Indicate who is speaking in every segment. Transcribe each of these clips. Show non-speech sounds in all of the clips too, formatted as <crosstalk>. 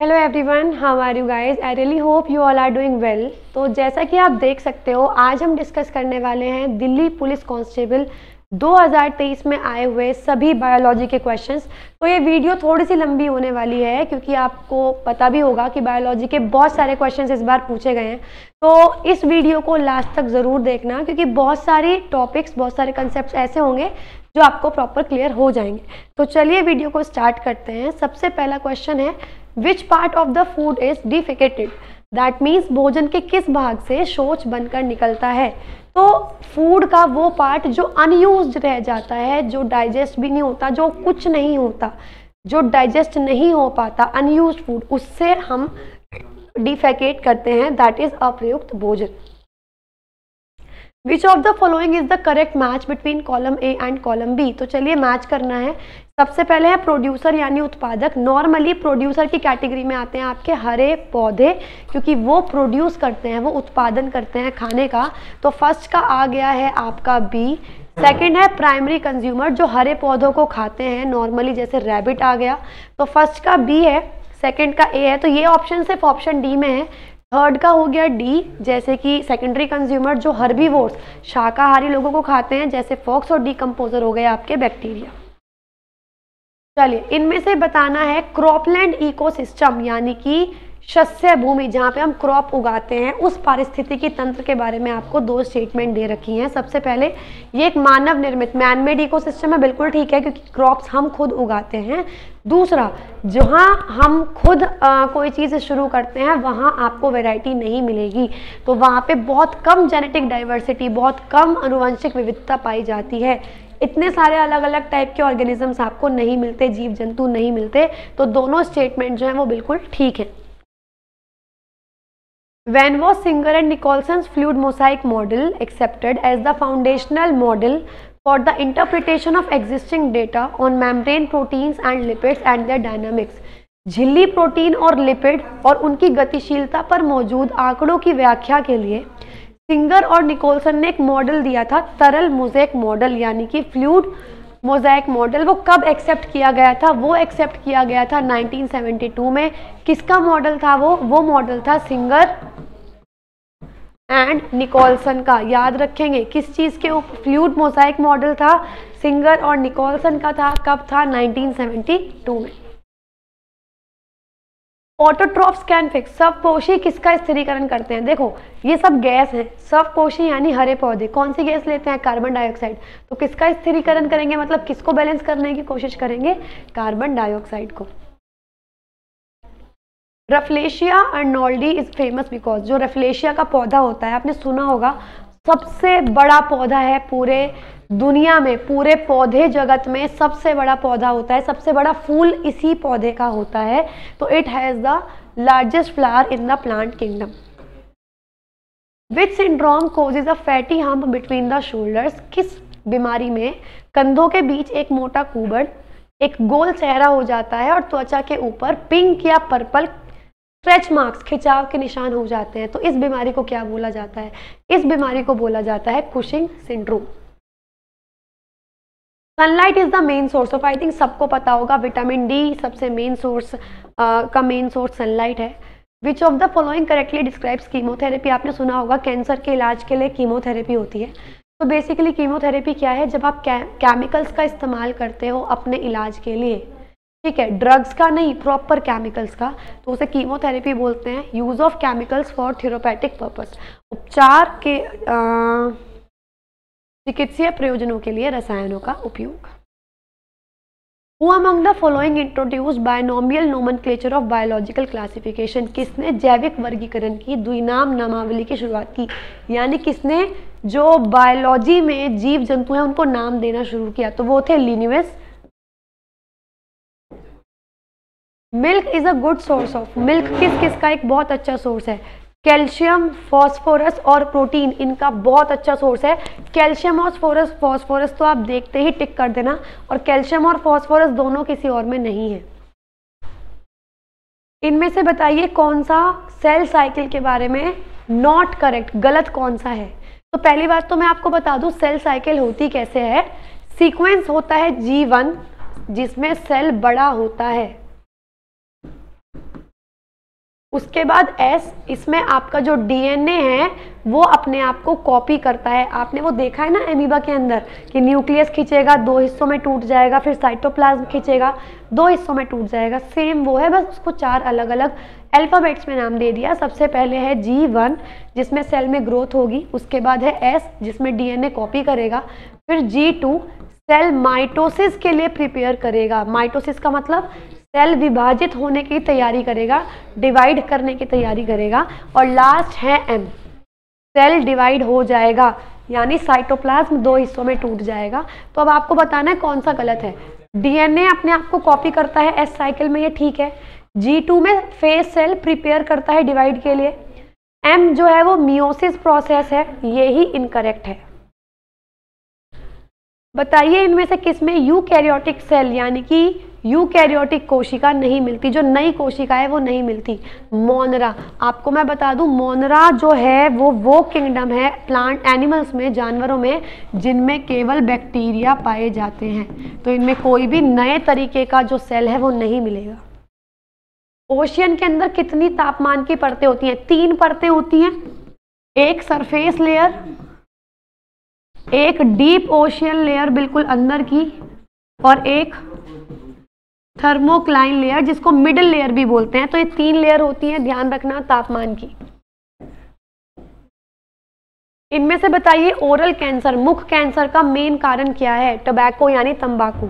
Speaker 1: Hello everyone how are you guys I really hope you all are doing well तो जैसा कि आप देख सकते हो, आज हम डिस्कस करने वाले हैं दिल्ली पुलिस कांस्टेबल 2023 में आए हुए सभी बायोलॉजी के क्वेश्चंस तो ये वीडियो थोड़ी सी लंबी होने वाली है, क्योंकि आपको पता भी होगा कि बायोलॉजी के बहुत सारे क्वेश्चंस इस बार पूछे गए हैं। तो इस वीडियो को लास्ट तक ज़रूर देखना, क्योंकि बहुत सारी टॉपिक्स बहुत सारे कंसेप्ट ऐसे होंगे जो आपको प्रॉपर क्लियर हो जाएँगे। तो चलिए वीडियो को स्टार्ट करते हैं। सबसे पहला क्वेश्चन है which part of the food is defecated that means भोजन के किस भाग से शौच बनकर निकलता है तो फ़ूड का वो पार्ट जो अनयूज रह जाता है, जो डाइजेस्ट भी नहीं होता, जो कुछ नहीं होता, जो डाइजेस्ट नहीं हो पाता अनयूज फ़ूड उससे हम डिफेकेट करते हैं. दैट इज़ अप्रयुक्त भोजन. Which of the following is the correct match between column A and column B तो चलिए मैच करना है। सबसे पहले है प्रोड्यूसर यानी उत्पादक। नॉर्मली प्रोड्यूसर की कैटेगरी में आते हैं आपके हरे पौधे, क्योंकि वो प्रोड्यूस करते हैं, वो उत्पादन करते हैं खाने का। तो फ़र्स्ट का आ गया है आपका बी सेकंड है प्राइमरी कंज्यूमर जो हरे पौधों को खाते हैं। नॉर्मली जैसे रैबिट आ गया। तो फ़र्स्ट का बी है। सेकेंड का ए है। तो ये ऑप्शन सिर्फ़ ऑप्शन डी में है। थर्ड का हो गया डी जैसे कि सेकेंडरी कंज्यूमर जो हर्बीवोर्स शाकाहारी लोगों को खाते हैं, जैसे फॉक्स और डीकम्पोजर हो गए आपके बैक्टीरिया चलिए, इनमें से बताना है क्रॉपलैंड इकोसिस्टम यानी कि शस्य भूमि जहाँ पे हम क्रॉप उगाते हैं उस पारिस्थितिकी तंत्र के बारे में आपको दो स्टेटमेंट दे रखी हैं। सबसे पहले ये एक मानव निर्मित मैनमेड इकोसिस्टम है बिल्कुल ठीक है क्योंकि क्रॉप्स हम खुद उगाते हैं। दूसरा जहाँ हम खुद आ, कोई चीज़ शुरू करते हैं वहाँ आपको वैरायटी नहीं मिलेगी। तो वहाँ पे बहुत कम जेनेटिक डाइवर्सिटी बहुत कम अनुवंशिक विविधता पाई जाती है। इतने सारे अलग अलग टाइप के ऑर्गेनिजम्स आपको नहीं मिलते जीव जंतु नहीं मिलते। तो दोनों स्टेटमेंट जो हैं वो बिल्कुल ठीक है। When was Singer and Nicholson's fluid mosaic model accepted as the foundational model for the interpretation of existing data on membrane proteins and lipids and their dynamics? झिल्ली प्रोटीन और लिपिड और उनकी गतिशीलता पर मौजूद आंकड़ों की व्याख्या के लिए सिंगर और निकोलसन ने एक मॉडल दिया था तरल मोजेक मॉडल यानी कि फ्लूड मोजाइक मॉडल वो कब एक्सेप्ट किया गया था? वो एक्सेप्ट किया गया था 1972 में। किसका मॉडल था वो? वो मॉडल था सिंगर एंड निकोलसन का। याद रखेंगे, किस चीज़ के ऊपर फ्लूड मोजाइक मॉडल था? सिंगर और निकोलसन का था, कब था? 1972 में। ऑटोट्रॉफ्स कैन फिक्स पोषी किसका स्थिरीकरण करते हैं? देखो, ये सब गैस है। पोषी यानी हरे पौधे। कौन सी गैस लेते हैं? कार्बन डाइऑक्साइड तो किसका स्थिरीकरण करेंगे? मतलब किसको बैलेंस करने की कोशिश करेंगे? कार्बन डाइऑक्साइड को। Rafflesia arnoldii is famous because जो रफलेशिया का पौधा होता है, आपने सुना होगा सबसे बड़ा पौधा है पूरे दुनिया में, पूरे पौधे जगत में सबसे बड़ा पौधा होता है, सबसे बड़ा फूल इसी पौधे का होता है। तो it has the largest flower in the plant kingdom which syndrome causes a fatty hump between the shoulders किस बीमारी में? कंधों के बीच एक मोटा कुबड़, एक गोल चेहरा हो जाता है और त्वचा के ऊपर पिंक या पर्पल स्ट्रेच मार्क्स खिंचाव के निशान हो जाते हैं। तो इस बीमारी को क्या बोला जाता है? इस बीमारी को बोला जाता है Cushing syndrome sunlight is the main source of I think सबको पता होगा विटामिन डी सबसे मेन सोर्स का मेन सोर्स सनलाइट है। Which of the following correctly describes chemotherapy आपने सुना होगा कैंसर के इलाज के लिए कीमोथेरेपी होती है। तो बेसिकली कीमोथेरेपी क्या है? जब आप केमिकल्स का इस्तेमाल करते हो अपने इलाज के लिए। ठीक है ड्रग्स का नहीं प्रॉपर केमिकल्स का तो उसे कीमोथेरेपी बोलते हैं use of chemicals for therapeutic purpose उपचार के चिकित्सीय प्रयोजनों के लिए रसायनों का उपयोग. Who among the following introduced binomial nomenclature of biological classification? किसने जैविक वर्गीकरण की, द्विनाम नामावली की शुरुआत की? यानी किसने जो बायोलॉजी में जीव जंतु हैं, उनको नाम देना शुरू किया? तो वो थे Linnaeus milk is a good source of milk किस किस का एक बहुत अच्छा सोर्स है? कैल्शियम फॉस्फोरस और प्रोटीन इनका बहुत अच्छा सोर्स है। कैल्शियम और फोरस फॉस्फोरस तो आप देखते ही टिक कर देना। और कैल्शियम और फॉस्फोरस दोनों किसी और में नहीं है। इनमें से बताइए कौन सा सेल साइकिल के बारे में नॉट करेक्ट गलत कौन सा है? तो पहली बात तो मैं आपको बता दूँ सेल साइकिल होती कैसे है? सीक्वेंस होता है जी वन, जिसमें सेल बड़ा होता है। उसके बाद एस इसमें आपका जो डीएनए है, वो अपने आप को कॉपी करता है। आपने वो देखा है ना एमीबा के अंदर, कि न्यूक्लियस खींचेगा, दो हिस्सों में टूट जाएगा, फिर साइटोप्लाज्म खींचेगा, दो हिस्सों में टूट जाएगा। सेम वो है, बस उसको चार अलग अलग अल्फ़ाबेट्स में नाम दे दिया। सबसे पहले है जी वन, जिसमें सेल में ग्रोथ होगी। उसके बाद है एस जिसमें डीएनए कॉपी करेगा। फिर जी टू सेल माइटोसिस के लिए प्रिपेयर करेगा। माइटोसिस का मतलब सेल विभाजित होने की तैयारी करेगा डिवाइड करने की तैयारी करेगा और लास्ट है एम सेल डिवाइड हो जाएगा, यानी साइटोप्लाज्म दो हिस्सों में टूट जाएगा। तो अब आपको बताना है कौन सा गलत है। डीएनए अपने आप को कॉपी करता है एस साइकिल में ये ठीक है। जी टू में फेस सेल प्रिपेयर करता है डिवाइड के लिए। एम जो है वो मियोसिस प्रोसेस है, ये ही इनकरेक्ट है। बताइए इनमें से किसमें यू कैरियोटिक सेल यानी कि यू कैरियोटिक कोशिका नहीं मिलती, जो नई कोशिका है वो नहीं मिलती। मोनरा, आपको मैं बता दूँ, मोनरा जो है, वो वो किंगडम है प्लांट एनिमल्स में, जानवरों में, जिनमें केवल बैक्टीरिया पाए जाते हैं। तो इनमें कोई भी नए तरीके का जो सेल है वो नहीं मिलेगा। ओशियन के अंदर कितनी तापमान की परतें होती हैं? तीन परतें होती हैं। एक सरफेस लेयर एक डीप ओशियन लेयर बिल्कुल अंदर की, और एक थर्मोक्लाइन लेयर, जिसको मिडिल लेयर भी बोलते हैं तो ये तीन लेयर होती है, ध्यान रखना तापमान की। इनमें से बताइए, ओरल कैंसर, मुख कैंसर का मेन कारण क्या है? टोबैको यानी तंबाकू।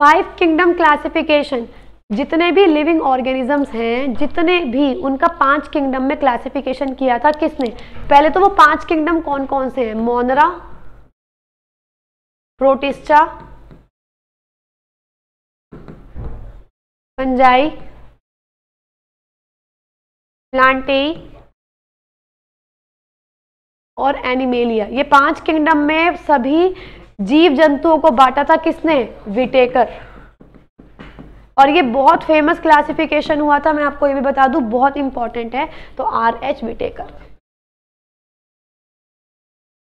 Speaker 1: Five kingdom classification. जितने भी लिविंग ऑर्गेनिजम्स हैं, जितने भी, उनका पाँच किंगडम में क्लासिफिकेशन किया था किसने? पहले तो वो पाँच किंगडम कौन कौन से हैं? मोनरा प्रोटिस्टा पंजाई प्लांटेई और एनिमेलिया ये पाँच किंगडम में सभी जीव जंतुओं को बांटा था किसने? विटेकर और ये बहुत फ़ेमस क्लासिफिकेशन हुआ था, मैं आपको ये भी बता दूँ, बहुत इंपॉर्टेंट है तो R H Whittaker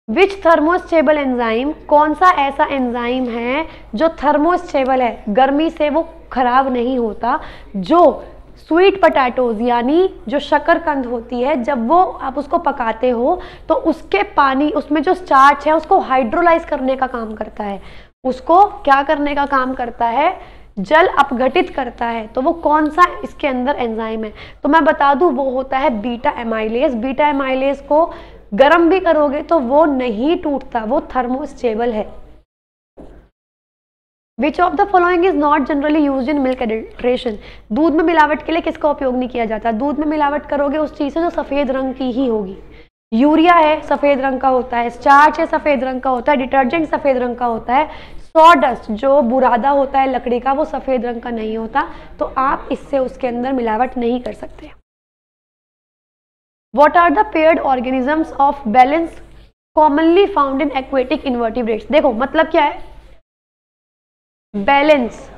Speaker 1: which thermostable enzyme कौन सा ऐसा एंजाइम है जो थर्मोस्टेबल है? गर्मी से वो खराब नहीं होता। जो स्वीट पटाटोज यानी जो शक्करकंद होती है, जब वो आप उसको पकाते हो तो उसके पानी, उसमें जो स्टार्च है, उसको हाइड्रोलाइज करने का काम करता है। उसको क्या करने का काम करता है? जल अपघटित करता है। तो वो कौन सा इसके अंदर एंजाइम है? तो मैं बता दूँ, वो होता है बीटा एमाइलेज बीटा एमाइलेज को गर्म भी करोगे तो वो नहीं टूटता, वो थर्मोस्टेबल है। Which of the following is not generally use in milk adulteration दूध में मिलावट के लिए किसका उपयोग नहीं किया जाता? दूध में मिलावट करोगे उस चीज़ से जो सफ़ेद रंग की ही होगी। यूरिया है, सफ़ेद रंग का होता है। स्टार्च है, सफ़ेद रंग का होता है। डिटर्जेंट सफ़ेद रंग का होता है। सॉडस्ट जो बुरादा होता है लकड़ी का, वो सफ़ेद रंग का नहीं होता। तो आप इससे उसके अंदर मिलावट नहीं कर सकते। What are the paired organisms of balance commonly found in aquatic invertebrates देखो मतलब क्या है? बैलेंस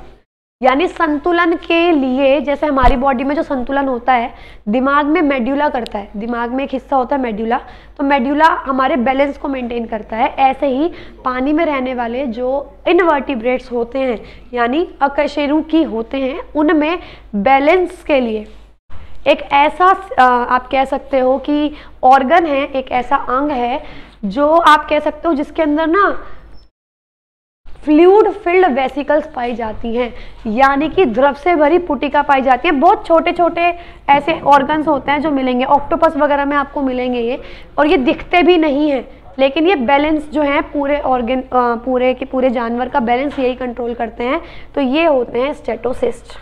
Speaker 1: यानी संतुलन के लिए, जैसे हमारी बॉडी में जो संतुलन होता है, दिमाग में मेड्यूला करता है। दिमाग में एक हिस्सा होता है मेड्यूला तो मेड्यूला हमारे बैलेंस को मेंटेन करता है। ऐसे ही पानी में रहने वाले जो इनवर्टिब्रेट्स होते हैं, यानी की होते हैं, उनमें बैलेंस के लिए एक ऐसा आप कह सकते हो कि ऑर्गन है, एक ऐसा अंग है, जो आप कह सकते हो जिसके अंदर ना फ्लूड फिल्ड वेसिकल्स पाई जाती हैं। यानी कि द्रव से भरी पुटिका पाई जाती है। बहुत छोटे छोटे ऐसे ऑर्गन्स होते हैं जो मिलेंगे। ऑक्टोपस वगैरह में आपको मिलेंगे ये। और ये दिखते भी नहीं हैं। लेकिन ये बैलेंस जो है पूरे ऑर्गन पूरे के पूरे जानवर का बैलेंस यही कंट्रोल करते हैं। तो ये होते हैं स्टेटोसिस्ट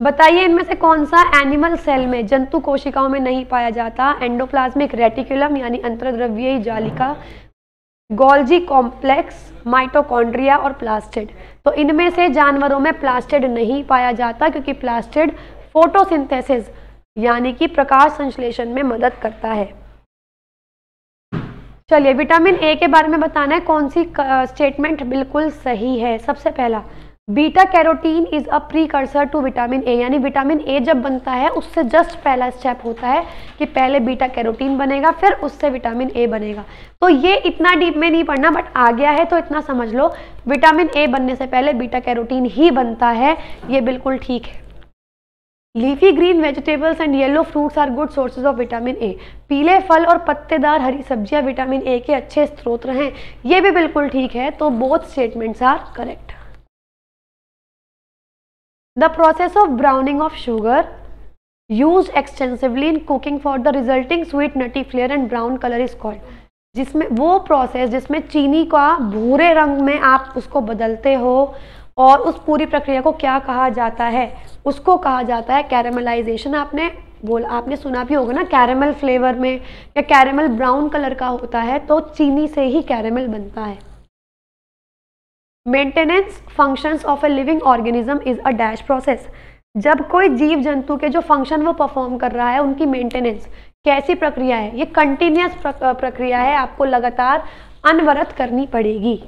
Speaker 1: बताइए, इनमें से कौन सा एनिमल सेल में जंतु कोशिकाओं में नहीं पाया जाता? एंडोप्लाज्मिक रेटिकुलम यानी अंतर्द्रव्यीय जालिका गोल्जी कॉम्प्लेक्स माइटोकॉन्ड्रिया और प्लास्टिड तो इनमें से जानवरों में प्लास्टिड नहीं पाया जाता क्योंकि प्लास्टिड फोटोसिंथेसिस यानी कि प्रकाश संश्लेषण में मदद करता है। चलिए विटामिन ए के बारे में बताना है, कौन सी स्टेटमेंट बिल्कुल सही है? सबसे पहला beta carotene is a pre precursor to vitamin A यानी विटामिन ए जब बनता है, उससे जस्ट पहला स्टेप होता है कि पहले बीटा कैरोटीन बनेगा, फिर उससे विटामिन ए बनेगा। तो ये इतना डीप में नहीं पढ़ना बट आ गया है तो इतना समझ लो। विटामिन ए बनने से पहले बीटा कैरोटीन ही बनता है, ये बिल्कुल ठीक है। Leafy green vegetables and yellow fruits are good sources of vitamin A पीले फल और पत्तेदार हरी सब्ज़ियाँ विटामिन ए के अच्छे स्त्रोत हैं। ये भी बिल्कुल ठीक है तो both statements are correct The process of browning of sugar, used extensively in cooking for the resulting sweet nutty flair and brown color is called. जिसमें वो प्रोसेस जिसमें चीनी का भूरे रंग में आप उसको बदलते हो और उस पूरी प्रक्रिया को क्या कहा जाता है? उसको कहा जाता है कैरेमलाइजेशन आपने बोल, आपने सुना भी होगा ना कैरेमल फ्लेवर में, या कैरेमल ब्राउन कलर का होता है तो चीनी से ही कैरेमल बनता है। Maintenance functions of a living organism is a dash process जब कोई जीव जंतु के जो फ़ंक्शन वो परफॉर्म कर रहा है, उनकी मेंटेनेंस कैसी प्रक्रिया है, ये कंटिन्यूस प्रक्रिया है, आपको लगातार अनवरत करनी पड़ेगी।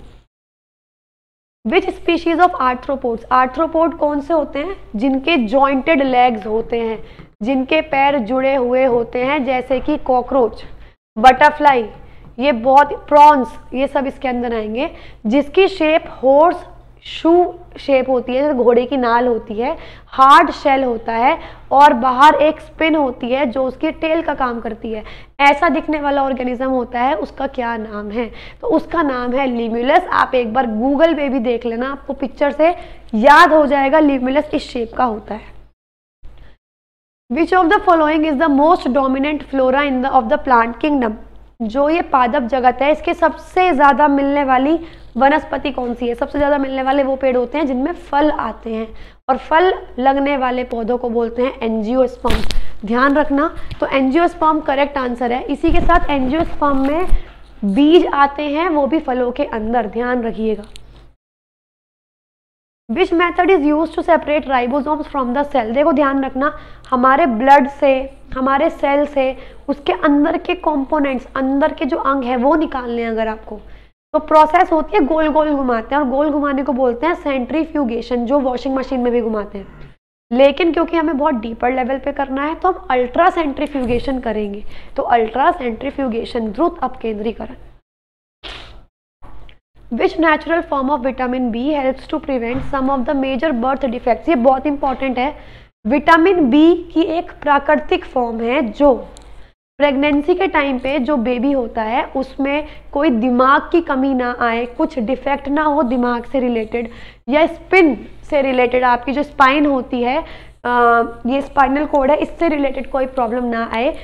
Speaker 1: Which species of arthropods arthropod कौन से होते हैं? जिनके जॉइंटेड लेग्स होते हैं, जिनके पैर जुड़े हुए होते हैं, जैसे कि कॉकरोच बटरफ्लाई ये बहुत प्रॉन्स, ये सब इसके अंदर आएँगे, जिसकी शेप हॉर्स शू शेप होती है, जैसे घोड़े की नाल होती है हार्ड शेल होता है, और बाहर एक स्पिन होती है, जो उसकी टेल का काम करती है। ऐसा दिखने वाला ऑर्गेनिज्म होता है, उसका क्या नाम है? तो उसका नाम है लिम्यूलस। आप एक बार गूगल पे भी देख लेना, आपको पिक्चर से याद हो जाएगा लिम्यूलस इस शेप का होता है। Which of the following is the most dominant flora in the of the plant kingdom जो ये पादप जगत है, इसके सबसे ज़्यादा मिलने वाली वनस्पति कौन सी है? सबसे ज़्यादा मिलने वाले वो पेड़ होते हैं जिनमें फल आते हैं। और फल लगने वाले पौधों को बोलते हैं एनजियोस्पर्म ध्यान रखना तो एनजियोस्पर्म करेक्ट आंसर है। इसी के साथ एनजियोस्पर्म में बीज आते हैं, वो भी फलों के अंदर। ध्यान रखिएगा। Which method is use to separate ribosomes from the cell देखो, ध्यान रखना, हमारे ब्लड से, हमारे सेल से, उसके अंदर के कंपोनेंट्स अंदर के जो अंग है, वो निकालने हैं अगर आपको। तो प्रोसेस होती है गोल गोल घुमाते हैं और गोल घुमाने को बोलते हैं सेंट्रीफ्यूगेशन जो वॉशिंग मशीन में भी घुमाते हैं। लेकिन क्योंकि हमें बहुत डीपर लेवल पे करना है तो हम अल्ट्रा सेंट्रीफ्यूगेशन करेंगे। तो अल्ट्रा सेंट्रीफ्यूगेशन द्रुत अपकेंद्रीकरण। Which natural form of vitamin B helps to prevent some of the major birth defects ये बहुत इंपॉर्टेंट है। विटामिन बी की एक प्राकृतिक फॉर्म है जो प्रेगनेंसी के टाइम पे जो बेबी होता है उसमें कोई दिमाग की कमी ना आए कुछ डिफेक्ट ना हो दिमाग से रिलेटेड या स्पिन से रिलेटेड आपकी जो स्पाइन होती है आ, ये स्पाइनल कोड है इससे रिलेटेड कोई प्रॉब्लम ना आए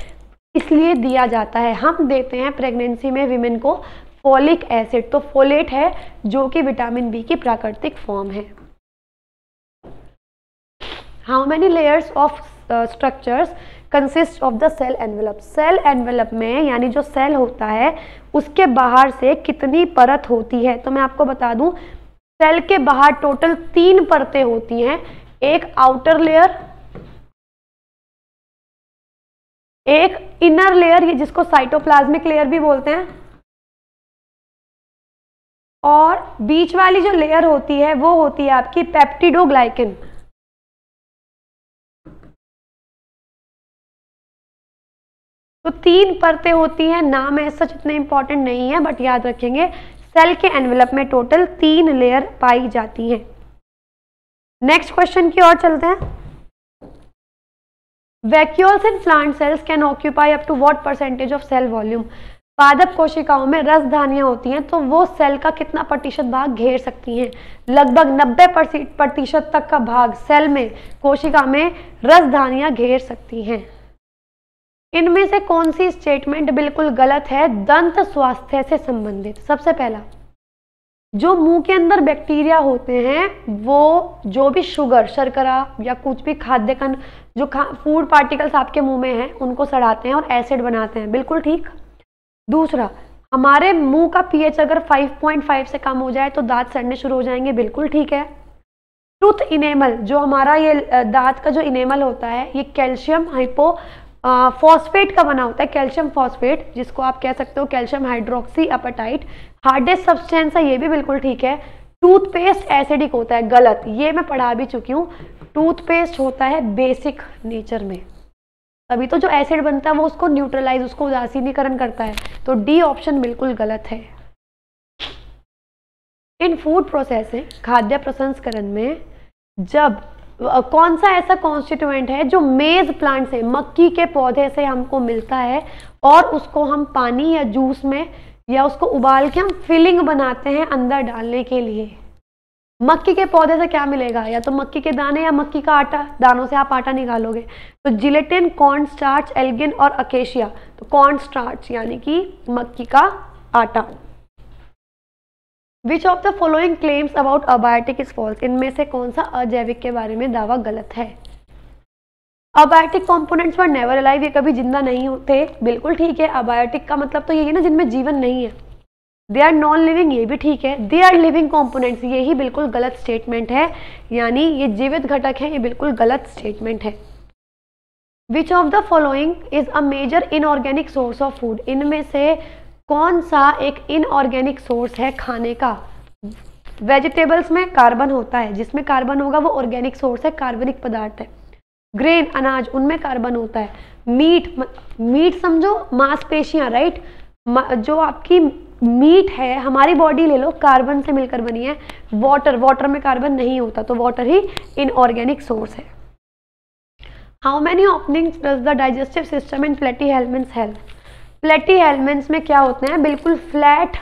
Speaker 1: इसलिए दिया जाता है। हम देते हैं प्रेगनेंसी में विमेन को फोलिक एसिड तो फोलेट है जो कि विटामिन बी की प्राकृतिक फॉर्म है। How layers of uh, structures consist of the cell envelope cell envelope में यानी जो सेल होता है उसके बाहर से कितनी परत होती है? तो मैं आपको बता दूँ सेल के बाहर टोटल तीन परतें होती हैं। एक आउटर लेयर एक इनर लेयर ये जिसको साइटोप्लाज्मिक लेयर भी बोलते हैं। और बीच वाली जो लेयर होती है, वो होती है आपकी पेप्टिडोग्लाइकिन तो तीन परतें होती हैं, नाम ऐसा इतने इंपॉर्टेंट नहीं है बट याद रखेंगे सेल के एनवेलप में टोटल तीन लेयर पाई जाती हैं। नेक्स्ट क्वेश्चन की ओर चलते हैं। Vacuoles in plant cells can occupy up to what percentage of cell volume पादप कोशिकाओं में रसधानियाँ होती हैं तो वो सेल का कितना प्रतिशत भाग घेर सकती हैं? लगभग 90 प्रतिशत तक का भाग सेल में, कोशिका में रसधानियाँ घेर सकती हैं। इनमें से कौन सी स्टेटमेंट बिल्कुल गलत है? दंत स्वास्थ्य से संबंधित। सबसे पहला, जो मुँह के अंदर बैक्टीरिया होते हैं, वो जो भी शुगर, शर्करा या कुछ भी खाद्य कण जो खा, फ़ूड पार्टिकल्स आपके मुँह में हैं, उनको सड़ाते हैं और एसिड बनाते हैं। बिल्कुल ठीक? दूसरा, हमारे मुँह का पीएच अगर 5.5 से कम हो जाए तो दांत सड़ने शुरू हो जाएँगे, बिल्कुल ठीक है। टूथ इनेमल जो हमारा ये दांत का जो इनेमल होता है, ये कैल्शियम हाइपो फॉस्फेट का बना होता है कैल्शियम फॉस्फेट जिसको आप कह सकते हो calcium hydroxy apatite hardest substance है, ये भी बिल्कुल ठीक है। टूथपेस्ट एसिडिक होता है, गलत, ये मैं पढ़ा भी चुकी हूँ। टूथपेस्ट होता है बेसिक नेचर में। तभी तो जो एसिड बनता है, वो उसको न्यूट्रलाइज उसको उदासीनीकरण करता है। तो डी ऑप्शन बिल्कुल गलत है। इन फ़ूड प्रोसेसिंग खाद्य प्रसंस्करण में जब कौन सा ऐसा कॉन्स्टिट्यूएंट है जो मेज प्लांट से, मक्की के पौधे से हमको मिलता है और उसको हम पानी या जूस में या उसको उबाल के हम फिलिंग बनाते हैं अंदर डालने के लिए। मक्की के पौधे से क्या मिलेगा? या तो मक्की के दाने या मक्की का आटा? दानों से आप आटा निकालोगे। तो जिलेटिन कॉर्न स्टार्च एल्गिन और अकेशिया। तो कॉर्न स्टार्च यानी कि मक्की का आटा। Which of the following claims about abiotic is false इनमें से कौन सा अजैविक के बारे में दावा गलत है? अबायोटिक कंपोनेंट्स पर नेवर अलाइव ये कभी ज़िंदा नहीं होते। बिल्कुल ठीक है अबायोटिक का मतलब तो यही ना, जिनमें जीवन नहीं है। दे आर नॉन लिविंग ये भी ठीक है. दे आर लिविंग कॉम्पोनेंट्स ये ही बिल्कुल गलत स्टेटमेंट है. यानी ये जीवित घटक है, ये बिल्कुल गलत स्टेटमेंट है. Which of the following is a major inorganic source of food इनमें से कौन सा एक इनऑर्गेनिक सोर्स है खाने का? वेजिटेबल्स में कार्बन होता है. जिसमें कार्बन होगा, वो ऑर्गेनिक सोर्स है कार्बनिक पदार्थ है. ग्रेन अनाज, उनमें कार्बन होता है. मीट मीट समझो, मांसपेशियाँ राइट जो आपकी मीट है, हमारी बॉडी ले लो कार्बन से मिलकर बनी है। वाटर वाटर में कार्बन नहीं होता तो वाटर ही इनऑर्गेनिक सोर्स है। How many openings does the digestive system in platyhelminthes health प्लेटी हेलमेंट्स में क्या होते हैं? बिल्कुल फ्लैट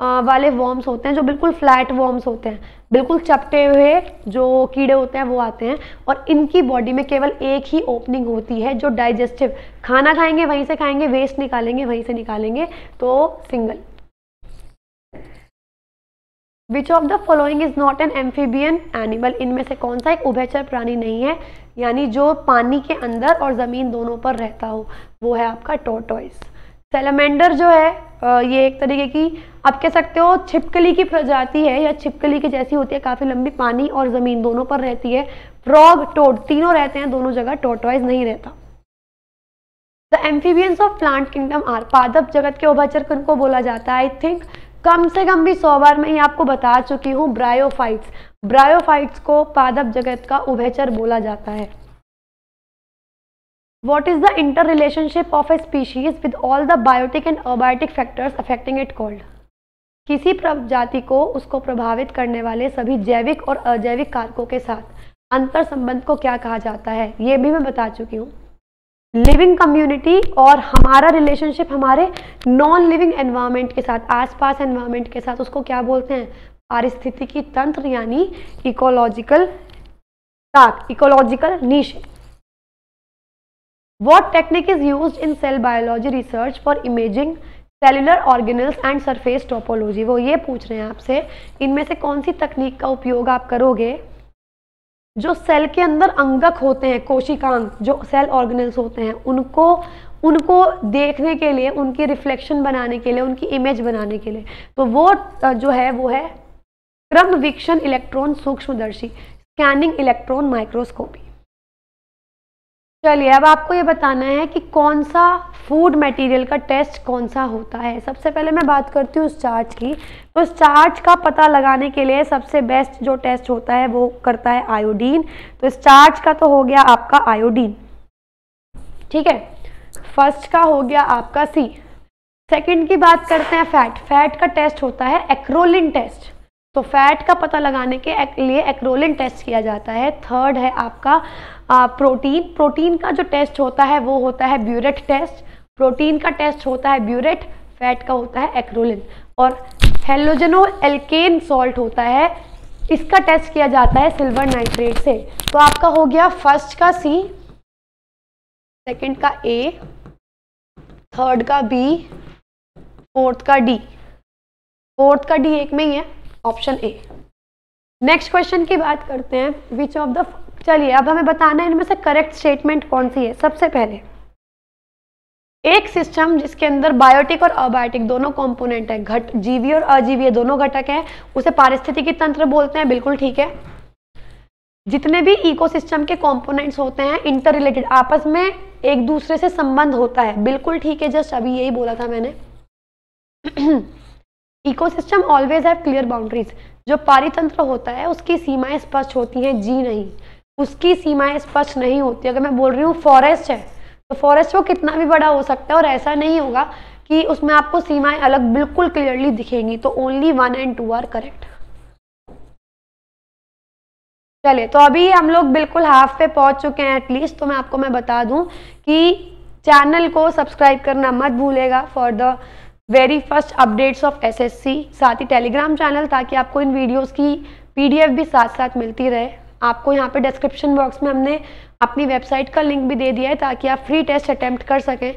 Speaker 1: वाले वॉर्म्स होते हैं, जो बिल्कुल फ्लैट वॉर्म्स होते हैं। बिल्कुल चपटे हुए जो कीड़े होते हैं, वो आते हैं। और इनकी बॉडी में केवल एक ही ओपनिंग होती है, जो डाइजेस्टिव खाना खाएँगे, वहीं से खाएँगे वेस्ट निकालेंगे, वहीं से निकालेंगे तो single which of the following is not an amphibian animal इनमें से कौन सा एक उभयचर प्राणी नहीं है? यानी जो पानी के अंदर और ज़मीन दोनों पर रहता हो, वो है आपका टोटोइस सेलेमेंडर जो है ये एक तरीके की, आप कह सकते हो, छिपकली की प्रजाति है या छिपकली की जैसी होती है, काफ़ी लंबी पानी और ज़मीन दोनों पर रहती है। फ्रॉग, टोड, तीनों रहते हैं, दोनों जगह टोटवाइज नहीं रहता। The amphibians of plant kingdom are पादप जगत के उभयचर को बोला जाता है? आई थिंक कम से कम भी सौ बार मैं ये आपको बता चुकी हूँ, ब्रायोफाइट्स। ब्रायोफाइट्स को पादप जगत का उभयचर बोला जाता है। Is the inter relationship of a species with all the biotic and abiotic factors affecting it called किसी प्रजाति को उसको प्रभावित करने वाले सभी जैविक और अजैविक कारकों के साथ अंतर संबंध को क्या कहा जाता है, ये भी मैं बता चुकी हूँ। लिविंग कम्युनिटी और हमारा रिलेशनशिप हमारे नॉन लिविंग एनवायरनमेंट के साथ, आसपास एनवायरनमेंट के साथ उसको क्या बोलते हैं? पारिस्थितिकी तंत्र यानी इकोलॉजिकल ताक ecological niche what technique is use in cell biology research for imaging cellular organelles and surface topology वो ये पूछ रहे हैं आपसे। इनमें से कौन सी तकनीक का उपयोग आप करोगे? जो सेल के अंदर अंगक होते हैं, कोशिकांग, जो सेल ऑर्गेनल्स होते हैं, उनको उनको देखने के लिए, उनकी रिफ्लेक्शन बनाने के लिए, उनकी इमेज बनाने के लिए। तो वो जो है, वो है क्रम वीक्षण इलेक्ट्रॉन सूक्ष्मदर्शी स्कैनिंग इलेक्ट्रॉन माइक्रोस्कोपी चलिए, अब आपको ये बताना है कि कौन सा फ़ूड मटेरियल का टेस्ट कौन सा होता है। सबसे पहले मैं बात करती हूँ उस चार्ज की। तो उस चार्ज का पता लगाने के लिए सबसे बेस्ट जो टेस्ट होता है वो करता है आयोडीन तो इस चार्ज का तो हो गया आपका आयोडीन ठीक है? फ़र्स्ट का हो गया आपका सी सेकंड की बात करते हैं फैट फैट का टेस्ट होता है एक्रोलिन टेस्ट तो फैट का पता लगाने के लिए एक्रोलिन टेस्ट किया जाता है। थर्ड है आपका आ, प्रोटीन प्रोटीन का जो टेस्ट होता है वो होता है ब्यूरेट टेस्ट प्रोटीन का टेस्ट होता है ब्यूरेट फैट का होता है एक्रोलिन और हेलोजनो एल्केन सॉल्ट होता है इसका टेस्ट किया जाता है सिल्वर नाइट्रेट से। तो आपका हो गया फ़र्स्ट का सी सेकंड का ए थर्ड का बी फोर्थ का डी फोर्थ का डी एक में ही है। Option A. नेक्स्ट क्वेश्चन की बात करते हैं विच ऑफ़ द चलिए, अब हमें बताना है इनमें से करेक्ट स्टेटमेंट कौन सी है। सबसे पहले, एक सिस्टम जिसके अंदर बायोटिक और अबायोटिक दोनों कंपोनेंट है, घट, जीवी और अजीवी दोनों घटक हैं, उसे पारिस्थितिकी तंत्र बोलते हैं, बिल्कुल ठीक है। जितने भी इकोसिस्टम के कंपोनेंट्स होते हैं इंटर रिलेटेड आपस में एक दूसरे से संबंध होता है, बिल्कुल ठीक है, जस्ट अभी यही बोला था मैंने। Ecosystem always have clear boundaries जो पारितंत्र होता है, उसकी सीमाएँ स्पष्ट होती हैं, जी नहीं। उसकी सीमाएँ स्पष्ट नहीं होती। अगर मैं बोल रही हूँ फॉरेस्ट है तो फॉरेस्ट वो कितना भी बड़ा हो सकता है और ऐसा नहीं होगा कि उसमें आपको सीमाएँ अलग बिल्कुल क्लियरली दिखेंगी तो only one and two are correct चलिए तो अभी हम लोग बिल्कुल हाफ़ पे पहुँच चुके हैं एटलीस्ट तो मैं आपको मैं बता दूँ कि चैनल को सब्सक्राइब करना मत भूलेगा। For the very first updates of SSC साथ ही टेलीग्राम चैनल ताकि आपको इन वीडियोस की पीडीएफ भी साथ साथ मिलती रहे। आपको यहाँ पे डिस्क्रिप्शन बॉक्स में हमने अपनी वेबसाइट का लिंक भी दे दिया है ताकि आप फ्री टेस्ट अटैम्प्ट कर सकें।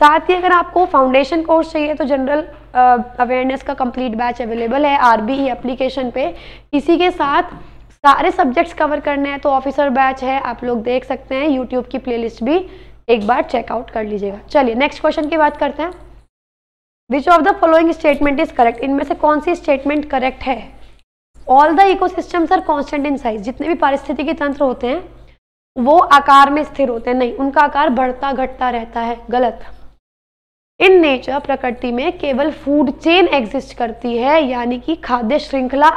Speaker 1: साथ ही अगर आपको फाउंडेशन कोर्स चाहिए तो जनरल अवेयरनेस का कंप्लीट बैच अवेलेबल है आर बी एप्लीकेशन पे। इसी के साथ सारे सब्जेक्ट्स कवर करने हैं तो ऑफिसर बैच है, आप लोग देख सकते हैं यूट्यूब की प्लेलिस्ट भी एक बार चेकआउट कर लीजिएगा। चलिए नेक्स्ट क्वेश्चन की बात करते हैं। Which of the following statement is correct इनमें से कौन सी स्टेटमेंट करेक्ट है? All the ecosystems are constant in size जितने भी पारिस्थितिकी तंत्र होते हैं, वो आकार में स्थिर होते हैं। नहीं, उनका आकार बढ़ता, घटता रहता है। गलत। इन नेचर प्रकृति में केवल फ़ूड चेन एग्जिस्ट करती है, यानी कि खाद्य श्रृंखला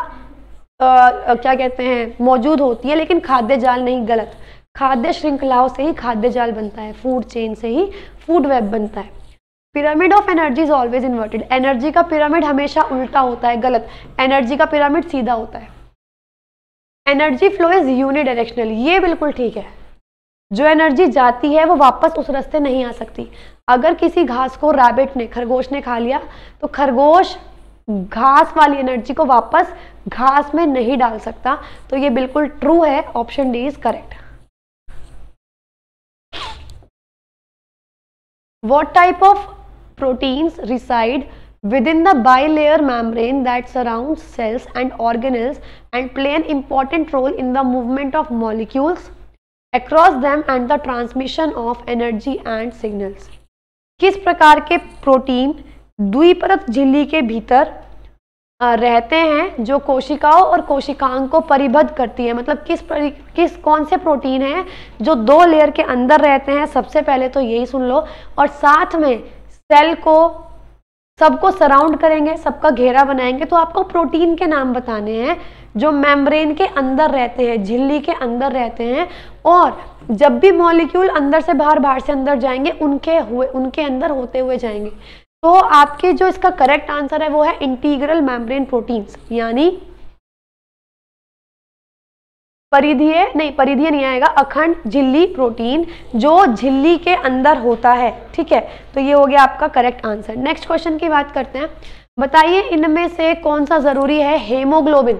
Speaker 1: क्या कहते हैं, मौजूद होती है, लेकिन खाद्य जाल नहीं, गलत। खाद्य श्रृंखलाओं से ही खाद्य जाल बनता है फ़ूड चेन से ही फ़ूड वेब बनता है। Pyramid of energy is always inverted energy का पिरामिड हमेशा उल्टा होता है, गलत। एनर्जी का पिरामिड सीधा होता है। एनर्जी फ्लो इज़ यूनिडायरेक्शनल ये बिल्कुल ठीक है। जो एनर्जी जाती है, वो वापस उस रास्ते नहीं आ सकती। अगर किसी घास को रैबिट ने, खरगोश ने खा लिया तो खरगोश घास वाली एनर्जी को वापस घास में नहीं डाल सकता। तो ये बिल्कुल ट्रू है option D is correct what type of proteins reside within the bilayer membrane that surrounds cells and organelles and play an important role in the movement of molecules across them and the transmission of energy and signals किस प्रकार के protein द्विपरत झिल्ली के भीतर रहते हैं जो कोशिकाओं और कोशिकांग को परिबद्ध करती है मतलब किस किस कौन से प्रोटीन हैं जो दो लेयर के अंदर रहते हैं सबसे पहले तो यही सुन लो और साथ में सेल को, सबको सराउंड करेंगे, सबका घेरा बनाएँगे तो आपको प्रोटीन के नाम बताने हैं, जो मेम्ब्रेन के अंदर रहते हैं, झिल्ली के अंदर रहते हैं, और जब भी मॉलिक्यूल अंदर से बाहर बाहर से अंदर जाएँगे, उनके हुए, उनके अंदर होते हुए जाएँगे। तो आपके जो इसका करेक्ट आंसर है, वो है इंटीग्रल मेम्ब्रेन प्रोटीन्स, यानी परिधीय, नहीं परिधीय नहीं आएगा, अखंड झिल्ली प्रोटीन जो झिल्ली के अंदर होता है, ठीक है? तो ये हो गया आपका करेक्ट आंसर नेक्स्ट क्वेश्चन की बात करते हैं। बताइए इनमें से कौन सा ज़रूरी है हेमोग्लोबिन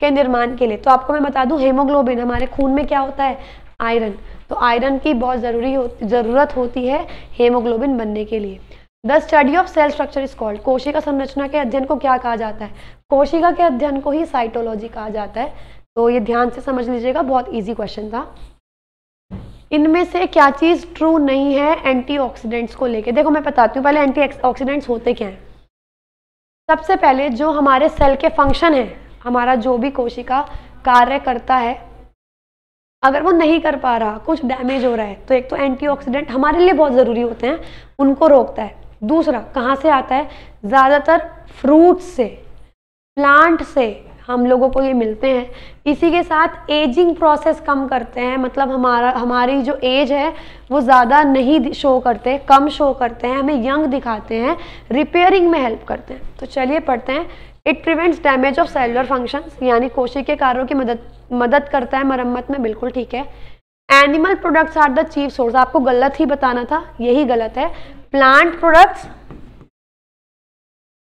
Speaker 1: के निर्माण के लिए? तो आपको मैं बता दूँ हेमोग्लोबिन हमारे खून में क्या होता है? आयरन तो आयरन की बहुत ज़रूरी हो, ज़रूरत होती है हेमोग्लोबिन बनने के लिए। The study of cell structure is called कोशिका संरचना के अध्ययन को क्या कहा जाता है? कोशिका के अध्ययन को ही साइटोलॉजी कहा जाता है। तो ये ध्यान से समझ लीजिएगा, बहुत इजी क्वेश्चन था। इनमें से क्या चीज़ ट्रू नहीं है एंटीऑक्सीडेंट्स को लेके? देखो, मैं बताती हूँ, पहले एंटीऑक्सीडेंट्स होते क्या हैं? सबसे पहले जो हमारे सेल के फ़ंक्शन है, हमारा जो भी कोशिका कार्य करता है, अगर वो नहीं कर पा रहा, कुछ डैमेज हो रहा है तो एक तो एंटीऑक्सीडेंट हमारे लिए बहुत ज़रूरी होते हैं, उनको रोकता है। दूसरा, कहाँ से आता है? ज़्यादातर फ्रूट से प्लांट से हम लोगों को ये मिलते हैं। इसी के साथ एजिंग प्रोसेस कम करते हैं। मतलब हमारा, हमारी जो एज है, वो ज़्यादा नहीं शो करते, कम शो करते हैं। हमें यंग दिखाते हैं रिपेयरिंग में हेल्प करते हैं। तो चलिए पढ़ते हैं। It prevents damage of cellular functions यानी कोशिकीय कार्यों की मदद मदद करता है मरम्मत में। बिल्कुल ठीक है। Animal products are the chief source आपको गलत ही बताना था, यही गलत है। प्लांट प्रोडक्ट्स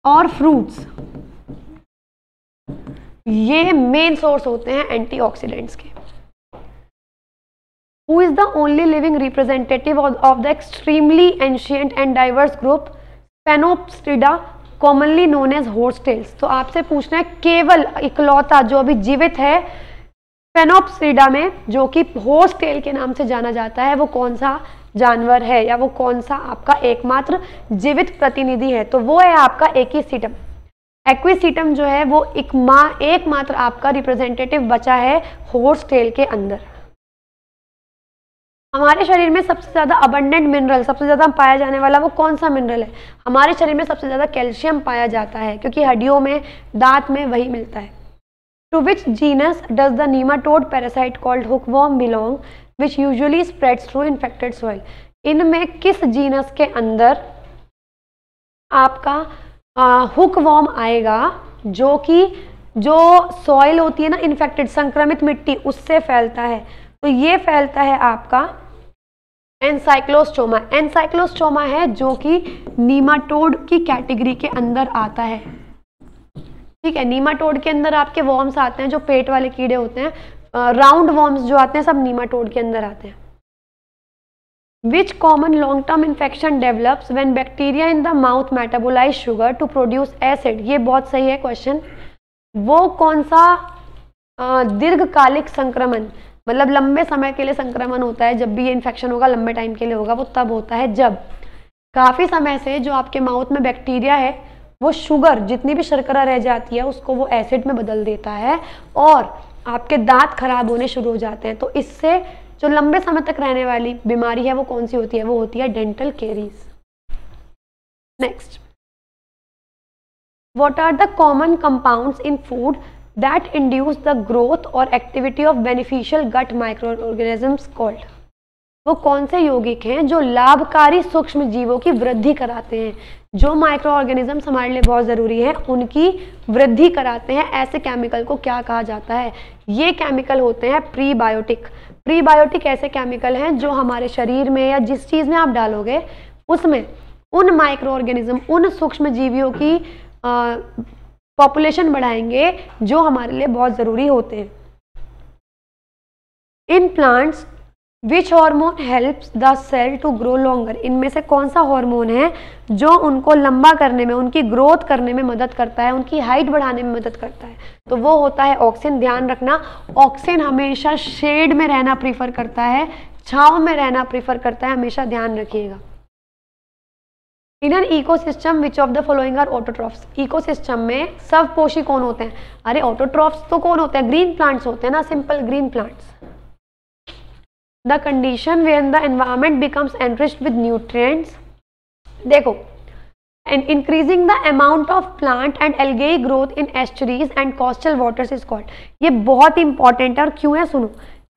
Speaker 1: और फ्रूट्स ये मेन सोर्स होते हैं एंटीऑक्सीडेंट्स के। Who is the only living representative of the extremely ancient and diverse group पेनोप्स्टिडा commonly known as horsetails तो आपसे पूछना है, केवल इकलौता जो अभी जीवित है पेनोप्सिडा में, जो कि होर्सटेल के नाम से जाना जाता है, वो कौन सा जानवर है या वो कौन सा आपका एकमात्र जीवित प्रतिनिधि है? तो वो है आपका एक्सीटम एक्विसीटम जो है, वो एक मा, एकमात्र आपका रिप्रेजेंटेटिव बचा है होर्स टेल के अंदर। हमारे शरीर में सबसे ज़्यादा अबंडेंट मिनरल सबसे ज़्यादा पाया जाने वाला वो कौन सा मिनरल है? हमारे शरीर में सबसे ज़्यादा कैल्शियम पाया जाता है, क्योंकि हड्डियों में, दांत में वही मिलता है। To which genus does the nematode parasite called hookworm belong which usually spreads through infected soil इनमें किस जीनस के अंदर आपका हुक वॉर्म आएगा जो कि, जो सॉइल होती है ना इन्फेक्टेड संक्रमित मिट्टी, उससे फैलता है। तो ये फैलता है आपका एनसाइक्लोस्टोमा एनसाइक्लोस्टोमा है जो कि नीमाटोड की कैटेगरी के अंदर आता है। ठीक है नीमाटोड के अंदर आपके वॉर्म्स आते हैं, जो पेट वाले कीड़े होते हैं राउंड वॉर्म्स जो आते हैं, सब नीमाटोड के अंदर आते हैं। Which common long-term infection develops when bacteria in the mouth metabolize sugar to produce acid? ये बहुत सही है क्वेश्चन वो कौन सा दीर्घकालिक संक्रमण मतलब लंबे समय के लिए संक्रमण होता है, जब भी ये इन्फेक्शन होगा, लंबे टाइम के लिए होगा, वो तब होता है जब काफ़ी समय से जो आपके माउथ में बैक्टीरिया है, वो शुगर जितनी भी शर्करा रह जाती है, उसको वो एसिड में बदल देता है और आपके दांत खराब होने शुरू हो जाते हैं तो इससे जो लंबे समय तक रहने वाली बीमारी है, वो कौन सी होती है? वो होती है dental caries next what are the common compounds in food that induce the growth और activity of beneficial gut micro organisms called वो कौन से यौगिक हैं जो लाभकारी सूक्ष्म जीवों की वृद्धि कराते हैं? जो माइक्रो ऑर्गेनिजम्स हमारे लिए बहुत ज़रूरी है, उनकी वृद्धि कराते हैं। ऐसे केमिकल को क्या कहा जाता है? ये केमिकल होते हैं प्रीबायोटिक प्रीबायोटिक ऐसे केमिकल हैं जो हमारे शरीर में या जिस चीज़ में आप डालोगे, उसमें उन माइक्रो ऑर्गेनिज्म उन सूक्ष्म जीवियों की पॉपुलेशन बढ़ाएँगे जो हमारे लिए बहुत ज़रूरी होते हैं। In plants which hormone helps the cell to grow longer इनमें से कौन सा हार्मोन है जो उनको लंबा करने में, उनकी ग्रोथ करने में मदद करता है, उनकी हाइट बढ़ाने में मदद करता है? तो वो होता है ऑक्सीजन ध्यान रखना। ऑक्सीजन हमेशा शेड में रहना प्रीफर करता है, छाव में रहना प्रीफर करता है, हमेशा ध्यान रखिएगा। In an ecosystem which of the following are autotrophs ecosystem में सब पोषी कौन होते हैं? अरे ऑटोट्रॉफ्स तो कौन होते हैं? ग्रीन प्लांट्स होते हैं ना simple green plants the condition when the environment becomes enriched with nutrients देखो and increasing the amount of plant and algae growth in estuaries and coastal waters is called ये बहुत इंपॉर्टेंट है और क्यों है सुनो?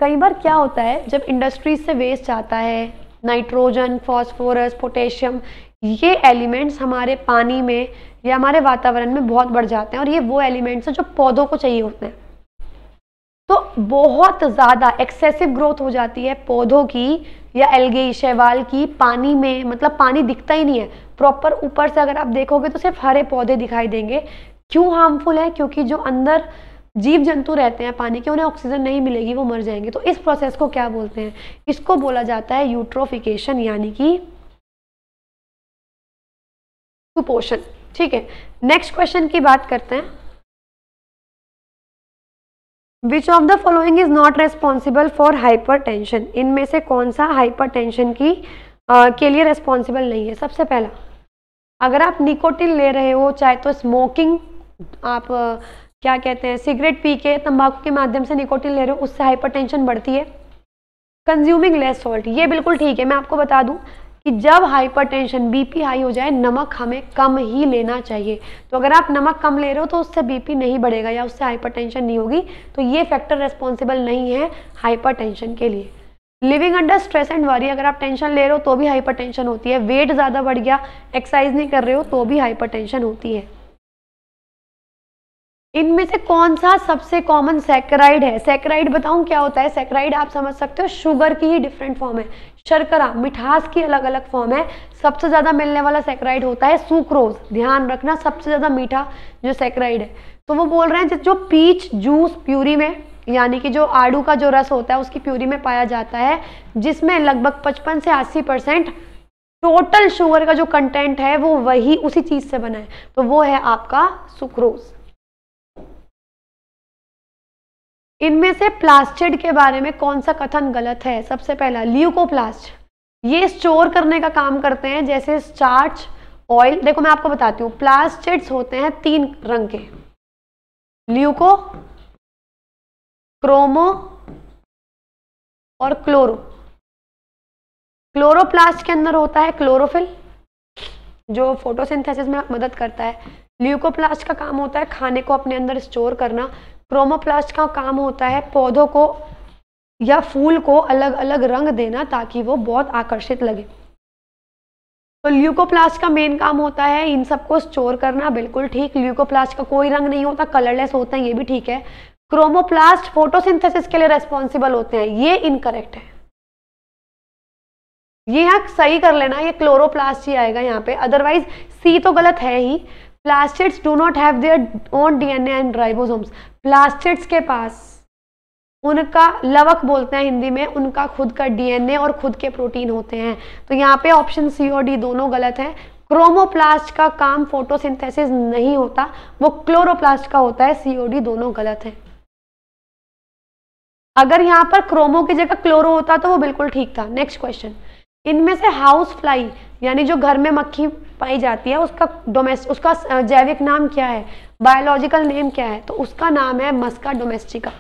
Speaker 1: कई बार क्या होता है, जब इंडस्ट्रीज़ से वेस्ट आता है नाइट्रोजन फॉस्फोरस पोटेशियम ये एलिमेंट्स हमारे पानी में या हमारे वातावरण में बहुत बढ़ जाते हैं और ये वो एलिमेंट्स हैं जो पौधों को चाहिए होते हैं। तो बहुत ज़्यादा एक्सेसिव ग्रोथ हो जाती है पौधों की या एल्गे शैवाल की पानी में मतलब पानी दिखता ही नहीं है। प्रॉपर ऊपर से अगर आप देखोगे तो सिर्फ़ हरे पौधे दिखाई देंगे। क्यों हार्मफुल है? क्योंकि जो अंदर जीव जंतु रहते हैं पानी के, उन्हें ऑक्सीजन नहीं मिलेगी, वो मर जाएँगे। तो इस प्रोसेस को क्या बोलते हैं? इसको बोला जाता है यूट्रोफिकेशन यानी कि कुपोषण। ठीक है नेक्स्ट क्वेश्चन की बात करते हैं। Which of the following is not responsible for hypertension इनमें से कौन सा हाइपर टेंशन की आ, के लिए रेस्पॉन्सिबल नहीं है? सबसे पहला अगर आप निकोटिन ले रहे हो चाहे तो स्मोकिंग आप आ, क्या कहते हैं सिगरेट पी के तंबाकू के माध्यम से निकोटिन ले रहे हो उससे हाइपर टेंशन बढ़ती है। कंज्यूमिंग लेस सॉल्ट ये बिल्कुल ठीक है मैं आपको बता दूँ कि जब हाइपरटेंशन बीपी हाई हो जाए, नमक हमें कम ही लेना चाहिए। तो अगर आप नमक कम ले रहे हो तो उससे बीपी नहीं बढ़ेगा या उससे हाइपरटेंशन नहीं होगी। तो ये फैक्टर रेस्पॉन्सिबल नहीं है हाइपरटेंशन के लिए। Living under stress and worry अगर आप टेंशन ले रहे हो तो भी हाइपरटेंशन होती है। वेट ज़्यादा बढ़ गया एक्सरसाइज नहीं कर रहे हो तो भी हाइपरटेंशन होती है। इनमें से कौन सा सबसे कॉमन सेक्राइड है? सेक्राइड बताऊँ क्या होता है? सेक्राइड आप समझ सकते हो शुगर की ही डिफरेंट फॉर्म है। शर्करा, मिठास की अलग अलग फॉर्म है। सबसे ज़्यादा मिलने वाला सेक्राइड होता है सुक्रोज ध्यान रखना, सबसे ज़्यादा मीठा जो सेक्राइड है। तो वो बोल रहे हैं, जो पीच जूस प्यूरी में, यानी कि जो आड़ू का जो रस होता है, उसकी प्यूरी में पाया जाता है, जिसमें लगभग 55 से 80 परसेंट टोटल शुगर का जो कंटेंट है, वो वही उसी चीज़ से बना है। तो वो है आपका सुक्रोज इनमें से प्लास्टिड के बारे में कौन सा कथन गलत है? सबसे पहला ल्यूकोप्लास्ट ये स्टोर करने का काम करते हैं, जैसे स्टार्च ऑयल देखो, मैं आपको बताती हूँ प्लास्टिड्स होते हैं तीन रंग के। ल्यूको क्रोमो और क्लोरो क्लोरोप्लास्ट के अंदर होता है क्लोरोफिल जो फोटोसिंथेसिस में मदद करता है। ल्यूकोप्लास्ट का काम होता है खाने को अपने अंदर स्टोर करना। क्रोमोप्लास्ट का काम होता है पौधों को या फूल को अलग अलग रंग देना ताकि वो बहुत आकर्षित लगे। तो ल्यूकोप्लास्ट का मेन काम होता है इन सबको स्टोर करना, बिल्कुल ठीक। ल्यूकोप्लास्ट का कोई रंग नहीं होता कलरलेस होता है, ये भी ठीक है। क्रोमोप्लास्ट फोटोसिंथेसिस के लिए रेस्पॉन्सिबल होते हैं, ये इनकरेक्ट है। ये यहाँ सही कर लेना, ये क्लोरोप्लास्ट ही आएगा यहाँ पे। अदरवाइज़ सी तो गलत है ही। Plastids do not have their own DNA and ribosomes plastids के पास, उनका लवक बोलते हैं हिंदी में, उनका खुद का डीएनए और खुद के प्रोटीन होते हैं। तो यहाँ पे ऑप्शन सी और डी दोनों गलत है। क्रोमोप्लास्ट का काम फोटोसिंथेसिस नहीं होता, वो क्लोरोप्लास्ट का होता है सी और डी दोनों गलत है। अगर यहाँ पर क्रोमो की जगह क्लोरो होता तो वो बिल्कुल ठीक था। नेक्स्ट क्वेश्चन इनमें से हाउस फ्लाई यानी जो घर में मक्खी पाई जाती है, उसका डोमेस्ट उसका जैविक नाम क्या है? बायोलॉजिकल नेम क्या है? तो उसका नाम है Musca domestica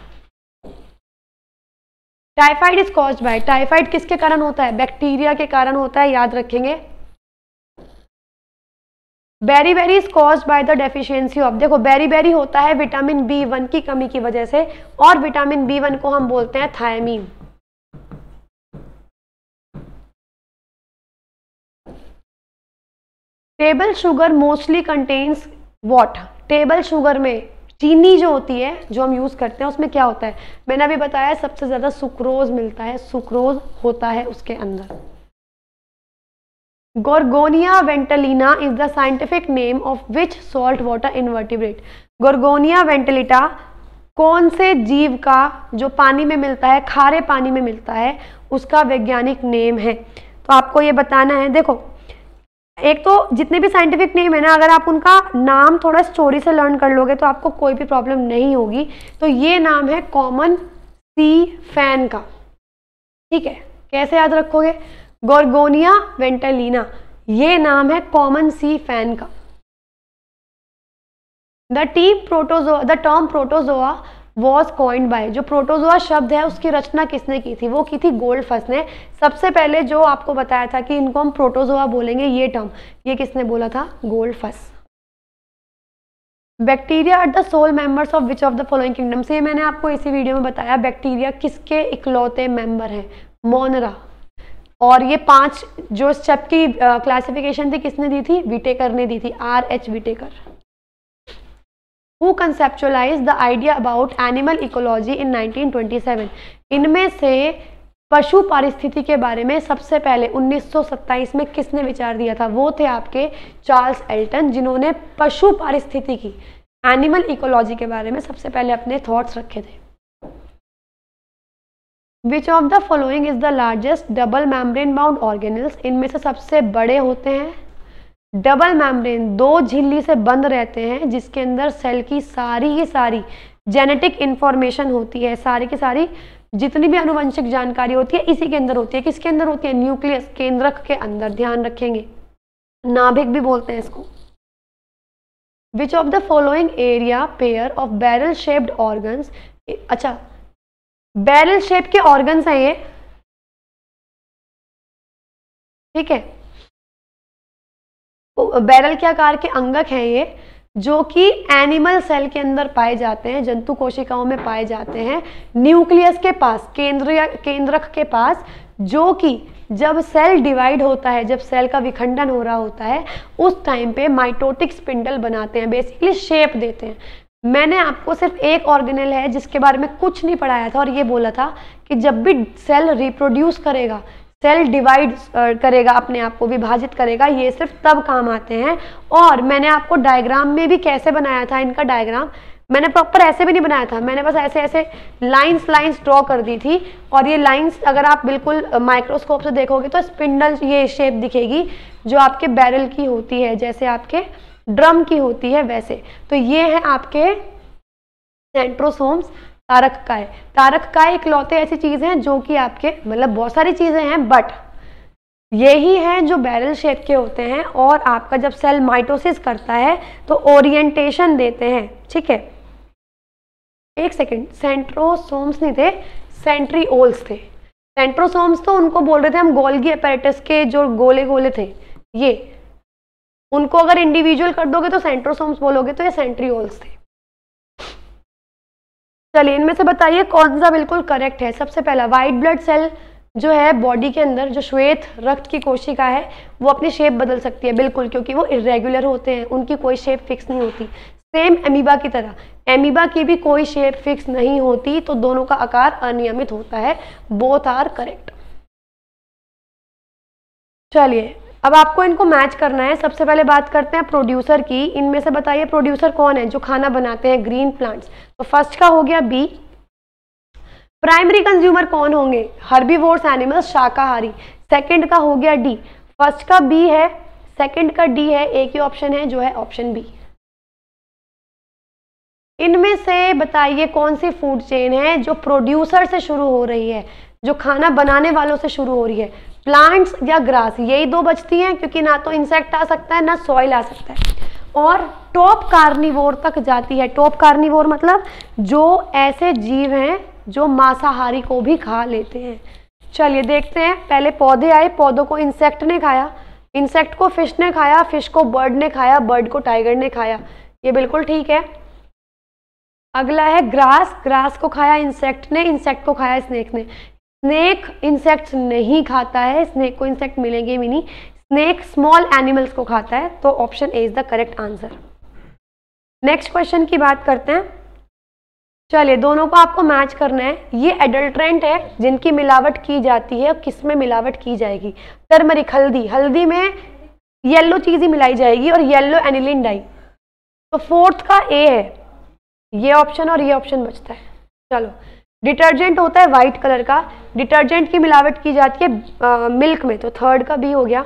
Speaker 1: typhoid is cause by typhoid किसके कारण होता है? बैक्टीरिया के कारण होता है, याद रखेंगे. Beri beri is cause by the deficiency of देखो बेरी बेरी होता है विटामिन बी वन की कमी की वजह से, और विटामिन बी वन को हम बोलते हैं thiamine table sugar mostly contains what table sugar में चीनी जो होती है, जो हम यूज़ करते हैं, उसमें क्या होता है? मैंने अभी बताया सबसे ज़्यादा सुक्रोज मिलता है सुक्रोज होता है उसके अंदर। Gorgonia ventalina is the scientific name of which salt water invertebrate Gorgonia ventalina कौन से जीव का जो पानी में मिलता है, खारे पानी में मिलता है, उसका वैज्ञानिक नेम है। तो आपको ये बताना है, देखो एक तो जितने भी साइंटिफिक नेम है ना अगर आप उनका नाम थोड़ा स्टोरी से लर्न कर लोगे तो आपको कोई भी प्रॉब्लम नहीं होगी। तो ये नाम है कॉमन सी फ़ैन का। ठीक है? कैसे याद रखोगे? गोरगोनिया वेंटेलिना ये नाम है कॉमन सी फ़ैन का। The term protozoa the term protozoa was coined by जो प्रोटोजोआ शब्द है, उसकी रचना किसने की थी? वो की थी गोल्ड फस ने। सबसे पहले जो आपको बताया था कि इनको हम प्रोटोजोआ बोलेंगे, ये टर्म ये किसने बोला था? गोल्ड फस bacteria are the sole members of which of the following kingdom से मैंने आपको इसी वीडियो में बताया बैक्टीरिया किसके इकलौते मेंबर हैं? मोनरा और ये पाँच, जो स्टेप की क्लासिफिकेशन थी, किसने दी थी? विटेकर ने दी थी R H Whittaker who conceptualize the idea about animal ecology in 1927 इनमें से पशु पारिस्थिति के बारे में सबसे पहले 1927 में किसने विचार दिया था? वो थे आपके चार्ल्स एल्टन, जिन्होंने पशु पारिस्थिति की, एनिमल इकोलॉजी के बारे में सबसे पहले अपने थॉट्स रखे थे। Which of the following is the largest double membrane bound organelles इनमें से सबसे बड़े होते हैं डबल मैम्ब्रेन दो झिल्ली से बंद रहते हैं, जिसके अंदर सेल की सारी की सारी जेनेटिक इंफॉर्मेशन होती है, सारी की सारी जितनी भी अनुवंशिक जानकारी होती है, इसी के अंदर होती है। किसके अंदर होती है? न्यूक्लियस केंद्रक के अंदर, ध्यान रखेंगे। नाभिक भी बोलते हैं इसको। Which of the following are a pair of barrel shaped organs अच्छा बैरल शेप के ऑर्गन्स हैं ये। ठीक है? बैरल के आकार के अंगक हैं ये, जो कि एनिमल सेल के अंदर पाए जाते हैं, जंतु कोशिकाओं में पाए जाते हैं न्यूक्लियस के पास केंद्र केंद्रक के पास, जो कि जब सेल डिवाइड होता है, जब सेल का विखंडन हो रहा होता है, उस टाइम पे माइटोटिक स्पिंडल बनाते हैं बेसिकली शेप देते हैं। मैंने आपको सिर्फ़ एक ऑर्गेनल है, जिसके बारे में कुछ नहीं पढ़ाया था, और ये बोला था कि जब भी सेल रिप्रोड्यूस करेगा सेल डिवाइड करेगा, अपने आप को विभाजित करेगा, ये सिर्फ़ तब काम आते हैं। और मैंने आपको डायग्राम में भी कैसे बनाया था, इनका डायग्राम, मैंने प्रॉपर ऐसे भी नहीं बनाया था, मैंने बस ऐसे ऐसे लाइंस लाइंस ड्रॉ कर दी थी। और ये लाइंस अगर आप बिल्कुल माइक्रोस्कोप से देखोगे तो स्पिंडल ये शेप दिखेगी, जो आपके बैरल की होती है, जैसे आपके ड्रम की होती है, वैसे। तो ये है आपके सेंट्रोसोम्स तारक काय? तारक काय इकलौते ऐसी चीज़ हैं जो कि आपके मतलब बहुत सारी चीज़ें हैं बट यही है जो बैरल शेप के होते हैं और आपका जब सेल माइटोसिस करता है तो ओरिएंटेशन देते हैं, ठीक है? एक सेकेंड सेंट्रोसोम्स नहीं थे सेंट्रीओल्स थे। सेंट्रोसोम्स तो उनको बोल रहे थे हम गोल्गी अपैरेटस के जो गोले गोले थे, ये। उनको अगर इंडिविजुअल कर दोगे तो सेंट्रोसोम्स बोलोगे तो ये सेंट्रीओल्स थे। चलिए इनमें से बताइए कौन सा बिल्कुल करेक्ट है। सबसे पहला वाइट ब्लड सेल जो है बॉडी के अंदर, जो श्वेत रक्त की कोशिका है, वो अपनी शेप बदल सकती है, बिल्कुल, क्योंकि वो इरेगुलर होते हैं, उनकी कोई शेप फिक्स नहीं होती। सेम एमीबा की तरह एमीबा की भी कोई शेप फिक्स नहीं होती तो दोनों का आकार अनियमित होता है। बोथ आर करेक्ट चलिए अब आपको इनको मैच करना है। सबसे पहले बात करते हैं प्रोड्यूसर की। इनमें से बताइए प्रोड्यूसर कौन है जो खाना बनाते हैं ग्रीन प्लांट्स तो फ़र्स्ट का हो गया बी प्राइमरी कंज्यूमर कौन होंगे? हर्बीवोर्स एनिमल्स शाकाहारी। सेकंड का हो गया डी फ़र्स्ट का बी है। सेकंड का डी है। एक ही ऑप्शन है, जो है ऑप्शन बी इनमें से बताइए कौन सी फ़ूड चेन है जो प्रोड्यूसर से शुरू हो रही है? जो खाना बनाने वालों से शुरू हो रही है। प्लांट्स या ग्रास यही दो बचती हैं, क्योंकि ना तो इंसेक्ट आ सकता है, ना सॉइल आ सकता है। और टॉप कार्निवोर तक जाती है। टॉप कार्निवोर मतलब जो ऐसे जीव हैं, जो मांसाहारी को भी खा लेते हैं। चलिए देखते हैं। पहले पौधे आए, पौधों को इंसेक्ट ने खाया। इंसेक्ट को फ़िश ने खाया फ़िश को बर्ड ने खाया बर्ड को टाइगर ने खाया। ये बिल्कुल ठीक है। अगला है ग्रास ग्रास को खाया इंसेक्ट ने इंसेक्ट को खाया स्नेक ने। स्नेक इंसेक्ट्स नहीं खाता है स्नेक को इंसेक्ट मिलेंगे भी नहीं। स्नेक स्मॉल एनिमल्स को खाता है तो option A is the correct answer next question की बात करते हैं। चलिए, दोनों को आपको मैच करना है। ये एडल्ट्रेंट है, जिनकी मिलावट की जाती है किसमें मिलावट की जाएगी? टर्मरिक हल्दी। हल्दी में येलो चीज़ ही मिलाई जाएगी और येलो एनिलिन डाई तो फोर्थ का ए है। ये ऑप्शन और ये ऑप्शन बचता है। चलो डिटर्जेंट होता है वाइट कलर का। डिटर्जेंट की मिलावट की जाती है मिल्क में तो थर्ड का भी हो गया।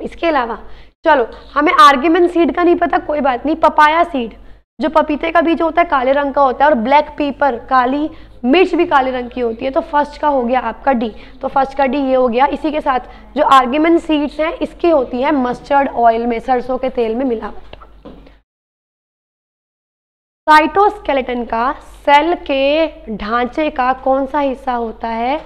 Speaker 1: इसके अलावा, चलो, हमें आर्ग्यूमेंट सीड का नहीं पता, कोई बात नहीं पपाया सीड जो पपीते का बीज होता है, काले रंग का होता है, और ब्लैक पीपर काली मिर्च भी काले रंग की होती है तो फ़र्स्ट का हो गया आपका डी तो फ़र्स्ट का डी ये हो गया। इसी के साथ, जो आर्ग्यूमेंट सीड्स हैं, इसकी होती है मस्टर्ड ऑयल में, सरसों के तेल में मिलावट। साइटोस्केलेटन का सेल के ढांचे का कौन सा हिस्सा होता है?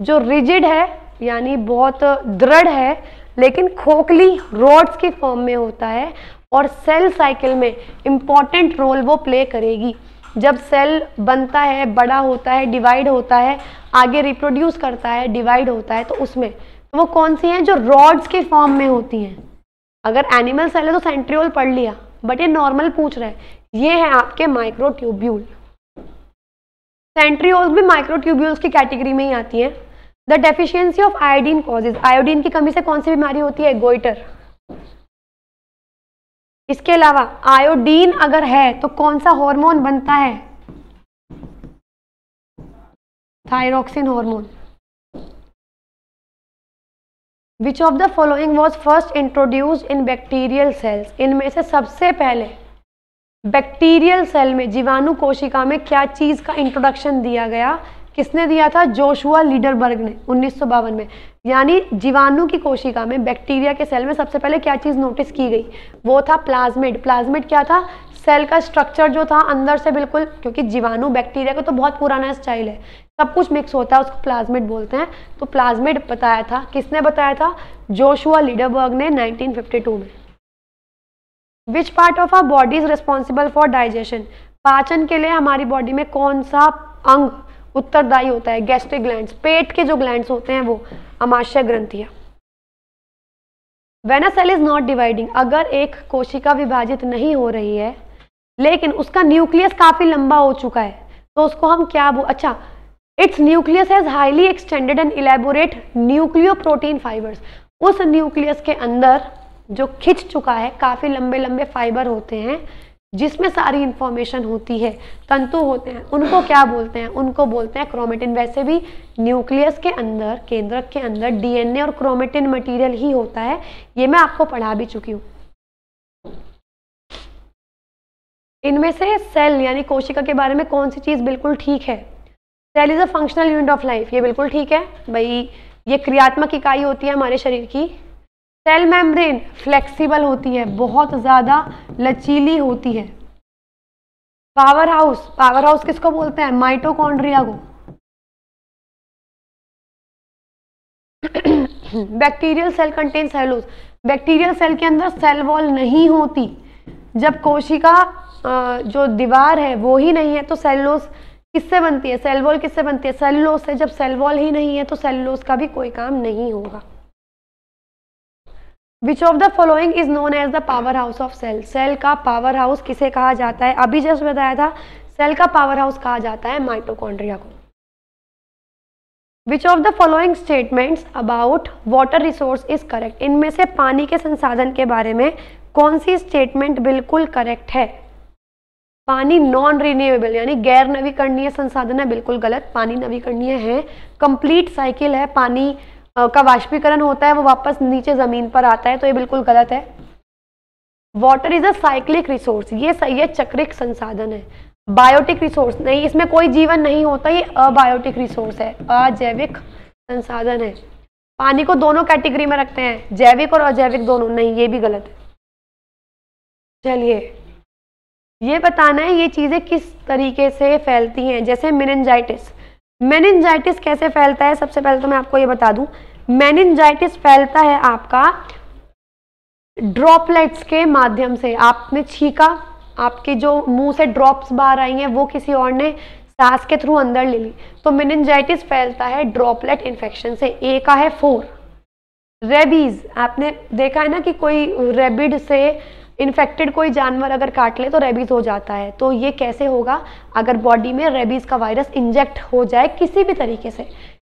Speaker 1: जो रिजिड है, यानी बहुत दृढ़ है, लेकिन खोखली रोड्स की फॉर्म में होता है और सेल साइकिल में इंपॉर्टेंट रोल वो प्ले करेगी। जब सेल बनता है, बड़ा होता है डिवाइड होता है, आगे रिप्रोड्यूस करता है डिवाइड होता है तो उसमें तो वो कौन सी हैं? जो रॉड्स के फॉर्म में होती हैं। अगर एनिमल सेल है तो सेंट्रियोल पढ़ लिया बट ये नॉर्मल पूछ रहा हैं। ये है आपके माइक्रोट्यूब्यूल सेंट्रियोल्स भी माइक्रोट्यूब्यूल्स की कैटेगरी में ही आती हैं. The deficiency of iodine causes iodine की कमी से कौन सी बीमारी होती है? गोइटर इसके अलावा आयोडीन अगर है तो कौन सा हार्मोन बनता है? Thyroxine hormone which of the following was first introduced in bacterial cells इनमें से सबसे पहले बैक्टीरियल सेल में, जीवाणु कोशिका में क्या चीज़ का इंट्रोडक्शन दिया गया? किसने दिया था? जोशुआ लीडरबर्ग ने, उन्नीस सौ बावन में। यानी जीवाणु की कोशिका में बैक्टीरिया के सेल में सबसे पहले क्या चीज़ नोटिस की गई? वो था प्लाज्मिड प्लाज्मिड क्या था? सेल का स्ट्रक्चर जो था अंदर से बिल्कुल, क्योंकि जीवाणु बैक्टीरिया का तो बहुत पुराना स्टाइल है। सब कुछ मिक्स होता है, उसको प्लाज्मिड बोलते हैं। तो प्लाज्मिड बताया था, किसने बताया था? जोशुआ लीडरबर्ग ने 1952 में। Which part of our body is responsible for digestion पाचन के लिए हमारी बॉडी में कौन सा अंग उत्तरदायी होता है? गैस्ट्रिक ग्लैंड पेट के जो ग्लैंड होते हैं वो अमाशय ग्रंथियाँ when cell is not dividing अगर एक कोशिका विभाजित नहीं हो रही है, लेकिन उसका न्यूक्लियस काफ़ी लंबा हो चुका है तो उसको हम क्या वो अच्छा its nucleus has highly extended and elaborate nucleoprotein fibres उस न्यूक्लियस के अंदर जो खिंच चुका है, काफ़ी लंबे लंबे फाइबर होते हैं, जिसमें सारी इंफॉर्मेशन होती है, तंतु होते हैं, उनको क्या बोलते हैं? उनको बोलते हैं क्रोमेटिन वैसे भी न्यूक्लियस के अंदर, केंद्रक के अंदर डीएनए और क्रोमेटिन मटेरियल ही होता है, ये मैं आपको पढ़ा भी चुकी हूँ। इनमें से सेल यानी कोशिका के बारे में कौन सी चीज़ बिल्कुल ठीक है? Cell is a functional unit of life ये बिल्कुल ठीक है? भाई, ये क्रियात्मक इकाई होती है हमारे शरीर की। सेल मेम्ब्रेन फ्लेक्सिबल होती है, बहुत ज़्यादा लचीली होती है। पावर हाउस पावर हाउस किसको बोलते हैं? माइटोकॉन्ड्रिया को। Bacterial cell contain cellulose. Bacterial cell के अंदर सेल वॉल नहीं होती। जब कोशिका जो दीवार है, वो ही नहीं है तो सेलोज किससे बनती है? सेल वॉल किससे बनती है? सेलुलोज से जब सेल वॉल ही नहीं है तो सेलुलोज का भी कोई काम नहीं होगा। Which of the following is known as the powerhouse of cell cell का पावर हाउस किसे कहा जाता है? अभी जस्ट बताया था सेल का पावर हाउस कहा जाता है माइटोकॉन्ड्रिया को। Which of the following statements about water resource is correct इनमें से पानी के संसाधन के बारे में कौन सी स्टेटमेंट बिल्कुल करेक्ट है? पानी नॉन रिन्यूएबल यानी गैर नवीकरणीय संसाधन है, बिल्कुल गलत। पानी नवीकरणीय है कंप्लीट साइकिल है, पानी का वाष्पीकरण होता है, वो वापस नीचे ज़मीन पर आता है तो ये बिल्कुल गलत है। Water is a cyclic resource ये सही है चक्रिक संसाधन है। बायोटिक रिसोर्स नहीं, इसमें कोई जीवन नहीं होता, ये अबायोटिक रिसोर्स है। अजैविक संसाधन है। पानी को दोनों कैटेगरी में रखते हैं, जैविक और अजैविक दोनों। नहीं, ये भी गलत है। चलिए, ये बताना है, ये चीज़ें किस तरीके से फैलती हैं? जैसे मिनजाइटिस मेनिनजाइटिस कैसे फैलता है? सबसे पहले तो मैं आपको ये बता दूँ मेनिनजाइटिस फैलता है आपका ड्रॉपलेट्स के माध्यम से। आपने छीका, आपके जो मुँह से ड्रॉप्स बाहर आई हैं, वो किसी और ने सांस के थ्रू अंदर ले ली। तो मेनिनजाइटिस फैलता है ड्रॉपलेट इन्फेक्शन से। ए का है फोर रेबीज आपने देखा है ना कि कोई रेबिड से इन्फेक्टेड कोई जानवर अगर काट ले तो रेबीज हो जाता है। तो ये कैसे होगा? अगर बॉडी में रेबीज का वायरस इंजेक्ट हो जाए किसी भी तरीके से,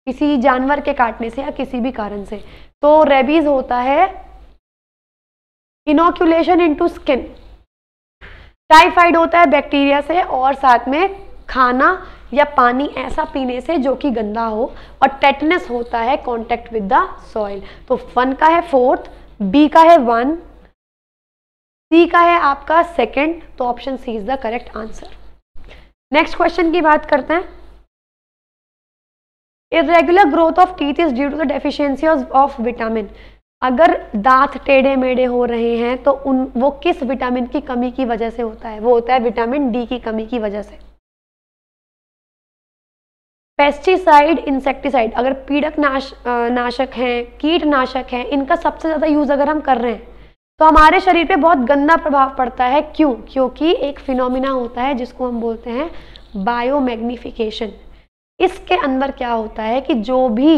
Speaker 1: किसी जानवर के काटने से या किसी भी कारण से तो रेबीज होता है इनोक्यूलेशन इनटू स्किन। टाइफाइड होता है बैक्टीरिया से और साथ में खाना या पानी ऐसा पीने से जो कि गंदा हो और टेटनेस होता है कांटेक्ट विद द सॉइल तो वन का है फोर्थ, बी का है वन सी का है आपका सेकेंड तो option C is the correct answer next question की बात करते हैं. Irregular growth of teeth is due to the deficiency of vitamin अगर दांत टेढ़े मेढ़े हो रहे हैं तो उन, वो किस विटामिन की कमी की वजह से होता है? वो होता है विटामिन डी की कमी की वजह से. पेस्टिसाइड इंसेक्टिसाइड अगर पीड़क नाश नाशक हैं, कीटनाशक हैं, इनका सबसे ज़्यादा यूज़ अगर हम कर रहे हैं तो हमारे शरीर पे बहुत गंदा प्रभाव पड़ता है। क्यों? क्योंकि एक फिनोमिना होता है जिसको हम बोलते हैं बायोमैग्निफिकेशन इसके अंदर क्या होता है कि जो भी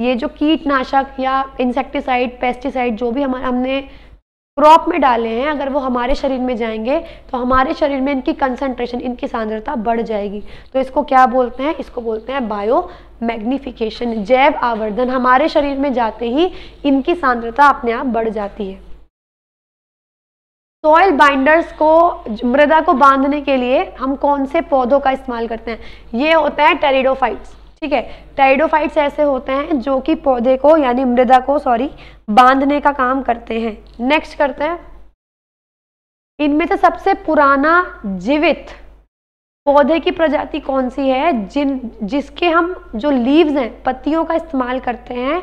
Speaker 1: ये जो कीटनाशक या इंसेक्टिसाइड पेस्टिसाइड जो भी हमारे हमने क्रॉप में डाले हैं, अगर वो हमारे शरीर में जाएँगे तो हमारे शरीर में इनकी कंसंट्रेशन इनकी सांद्रता बढ़ जाएगी। तो इसको क्या बोलते हैं? इसको बोलते हैं बायो मैग्निफिकेशन जैव आवर्धन। हमारे शरीर में जाते ही इनकी सांद्रता अपने आप बढ़ जाती है। सॉइल बाइंडर्स को, मृदा को बांधने के लिए हम कौन से पौधों का इस्तेमाल करते हैं? ये होते हैं टेरिडोफाइट्स ठीक है? टेरिडोफाइट्स ऐसे होते हैं जो कि पौधे को, यानी मृदा को सॉरी बांधने का काम करते हैं। नेक्स्ट करते हैं। इनमें से सबसे पुराना जीवित पौधे की प्रजाति कौन सी है? जिन, जिसके हम जो लीव्स हैं, पत्तियों का इस्तेमाल करते हैं।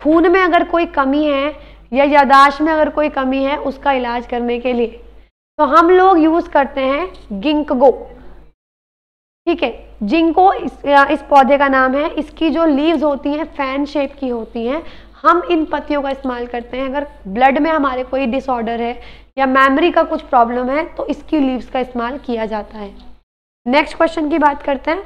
Speaker 1: खून में अगर कोई कमी है या यादाश्त में अगर कोई कमी है उसका इलाज करने के लिए। तो हम लोग यूज़ करते हैं गिंकगो। ठीक है जिंको इस, इस पौधे का नाम है इसकी जो लीव्स होती हैं फ़ैन शेप की होती हैं हम इन पत्तियों का इस्तेमाल करते हैं। अगर ब्लड में हमारे कोई डिसऑर्डर है या मेमोरी का कुछ प्रॉब्लम है तो इसकी लीव्स का इस्तेमाल किया जाता है। नेक्स्ट क्वेश्चन की बात करते हैं।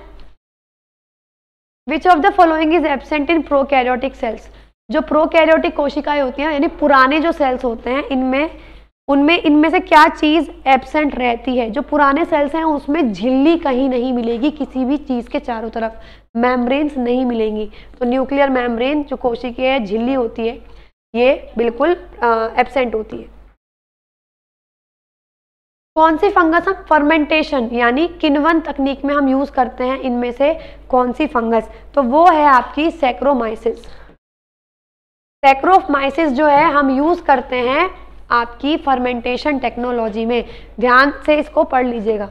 Speaker 1: Which of the following is absent in prokaryotic cells जो प्रोकैरियोटिक कोशिकाएँ होती हैं, यानी पुराने जो सेल्स होते हैं, इनमें, उनमें, इनमें से क्या चीज़ एबसेंट रहती है? जो पुराने सेल्स हैं, उसमें झिल्ली कहीं नहीं मिलेगी, किसी भी चीज़ के चारों तरफ़। मेम्ब्रेन्स नहीं मिलेंगी। तो न्यूक्लियर मेम्ब्रेन जो कोशिकीय झिल्ली होती है, ये बिल्कुल एबसेंट होती है। कौन सी फंगस हम फर्मेंटेशन यानी किनवन तकनीक में हम यूज़ करते हैं, इनमें से कौन सी फंगस? तो वो है आपकी सेक्रोमाइसिस सेक्रोमाइसिस जो है, हम यूज़ करते हैं आपकी फर्मेंटेशन टेक्नोलॉजी में। ध्यान से इसको पढ़ लीजिएगा।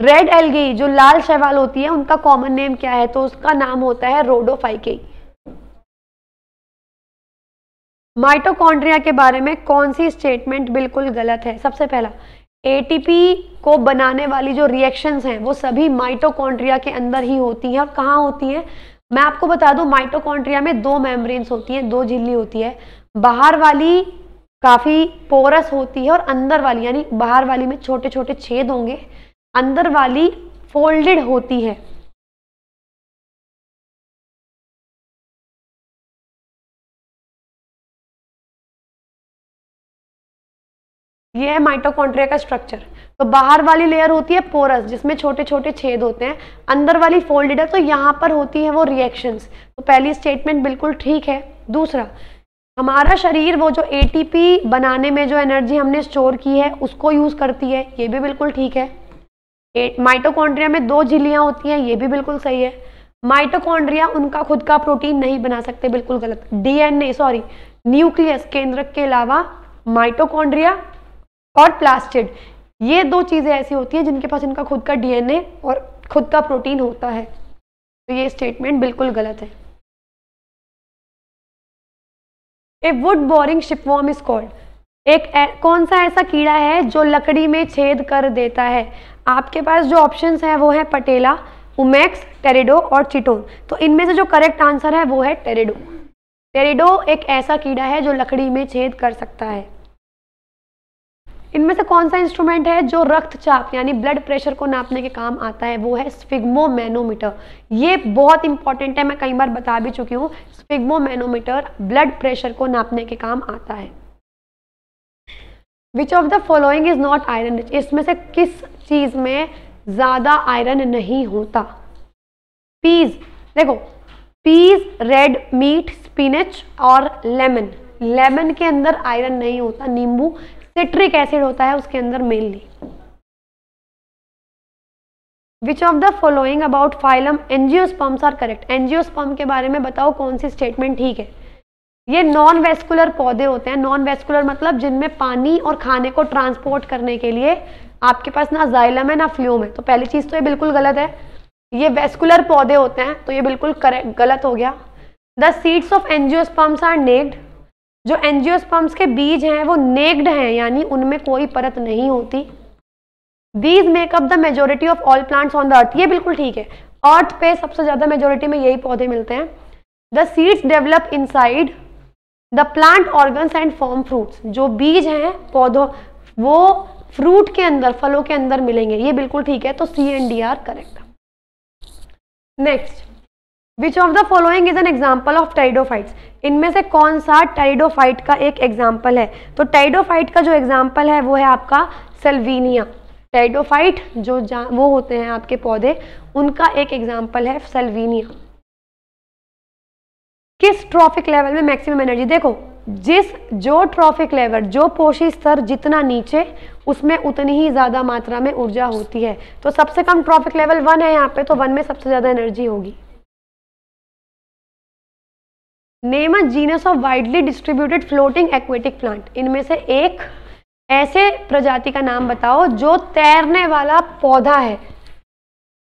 Speaker 1: रेड एल्गी जो लाल शैवाल होती है, उनका कॉमन नेम क्या है? तो उसका नाम होता है रोडोफाइके माइटोकॉन्ड्रिया के बारे में कौन सी स्टेटमेंट बिल्कुल गलत है? सबसे पहला एटीपी को बनाने वाली जो रिएक्शंस हैं, वो सभी माइटोकॉन्ड्रिया के अंदर ही होती हैं। और कहाँ होती हैं? मैं आपको बता दूँ माइटोकॉन्ड्रिया में दो मेम्ब्रेन्स होती हैं, दो झिल्ली होती है। बाहर वाली काफ़ी पोरस होती है और अंदर वाली, यानी बाहर वाली में छोटे छोटे छेद होंगे। अंदर वाली फोल्डेड होती है। ये है माइटोकॉन्ड्रिया का स्ट्रक्चर तो बाहर वाली लेयर होती है पोरस जिसमें छोटे छोटे छेद होते हैं. अंदर वाली फोल्डेड है तो यहाँ पर होती है वो रिएक्शंस तो पहली स्टेटमेंट बिल्कुल ठीक है. दूसरा, हमारा शरीर वो जो एटीपी बनाने में जो एनर्जी हमने स्टोर की है, उसको यूज़ करती है. ये भी बिल्कुल ठीक है. माइटोकॉन्ड्रिया में दो झिल्लियाँ होती हैं, ये भी बिल्कुल सही है. माइटोकॉन्ड्रिया उनका खुद का प्रोटीन नहीं बना सकते, बिल्कुल गलत. डीएनए सॉरी न्यूक्लियस केंद्रक के अलावा माइटोकॉन्ड्रिया और प्लास्टिड ये दो चीज़ें ऐसी होती हैं जिनके पास इनका खुद का डीएनए और खुद का प्रोटीन होता है। तो ये स्टेटमेंट बिल्कुल गलत है। A wood boring shipworm is called एक ए, कौन सा ऐसा कीड़ा है जो लकड़ी में छेद कर देता है? आपके पास जो ऑप्शंस हैं वो है पटेला उमैक्स टेरिडो और चिटोन। तो इनमें से जो करेक्ट आंसर है वो है टेरिडो। टेरिडो एक ऐसा कीड़ा है जो लकड़ी में छेद कर सकता है। इनमें से कौन सा इंस्ट्रूमेंट है जो रक्तचाप यानी ब्लड प्रेशर को नापने के काम आता है? वो है स्फिग्मोमैनोमीटर ये बहुत इंपॉर्टेंट है, मैं कई बार बता भी चुकी हूँ स्फिग्मोमैनोमीटर ब्लड प्रेशर को नापने के काम आता है। Which of the following is not iron rich इसमें से किस चीज़ में ज़्यादा आयरन नहीं होता? पीज देखो पीज रेड मीट स्पिनच और लेमन लेमन के अंदर आयरन नहीं होता, नींबू सिट्रिक एसिड होता है, उसके अंदर mainly which of the following about phylum angiosperms are correct angiosperm के बारे में बताओ, कौन सी स्टेटमेंट ठीक है? ये नॉन वेस्कुलर पौधे होते हैं। नॉन वेस्कुलर मतलब जिनमें पानी और खाने को ट्रांसपोर्ट करने के लिए आपके पास ना जाइलम है, ना फ्लूम है। तो पहली चीज़ तो ये बिल्कुल गलत है। ये वेस्कुलर पौधे होते हैं तो ये बिल्कुल करेक्ट गलत हो गया। The seeds of angiosperms are naked जो एंजियोस्पर्म्स के बीज हैं, वो नेक्ड हैं, यानी उनमें कोई परत नहीं होती। These make up the majority of all plants on the earth ये बिल्कुल ठीक है। अर्थ पे सबसे ज़्यादा मेजोरिटी में यही पौधे मिलते हैं। The seeds develop inside the plant organs and form fruits जो बीज हैं, पौधों, वो फ्रूट के अंदर, फलों के अंदर मिलेंगे। ये बिल्कुल ठीक है। तो C and D are correct next which of the following is an example of pteridophytes इनमें से कौन सा टाइडोफाइट का एक एग्ज़ाम्पल है? तो टाइडोफाइट का जो एग्ज़ाम्पल है, वो है आपका सेल्वीनिया टाइडोफाइट जो वो होते हैं आपके पौधे, उनका एक एग्ज़ाम्पल है सेल्वीनिया किस ट्रॉफिक लेवल में मैक्सिमम एनर्जी देखो, जिस, जो ट्रॉफिक लेवल जो पोषी स्तर जितना नीचे, उसमें उतनी ही ज़्यादा मात्रा में ऊर्जा होती है। तो सबसे कम ट्रॉफिक लेवल वन है यहाँ पे तो वन में सबसे ज़्यादा एनर्जी होगी। Name a genus of widely distributed floating aquatic plant. इनमें से एक ऐसे प्रजाति का नाम बताओ जो तैरने वाला पौधा है,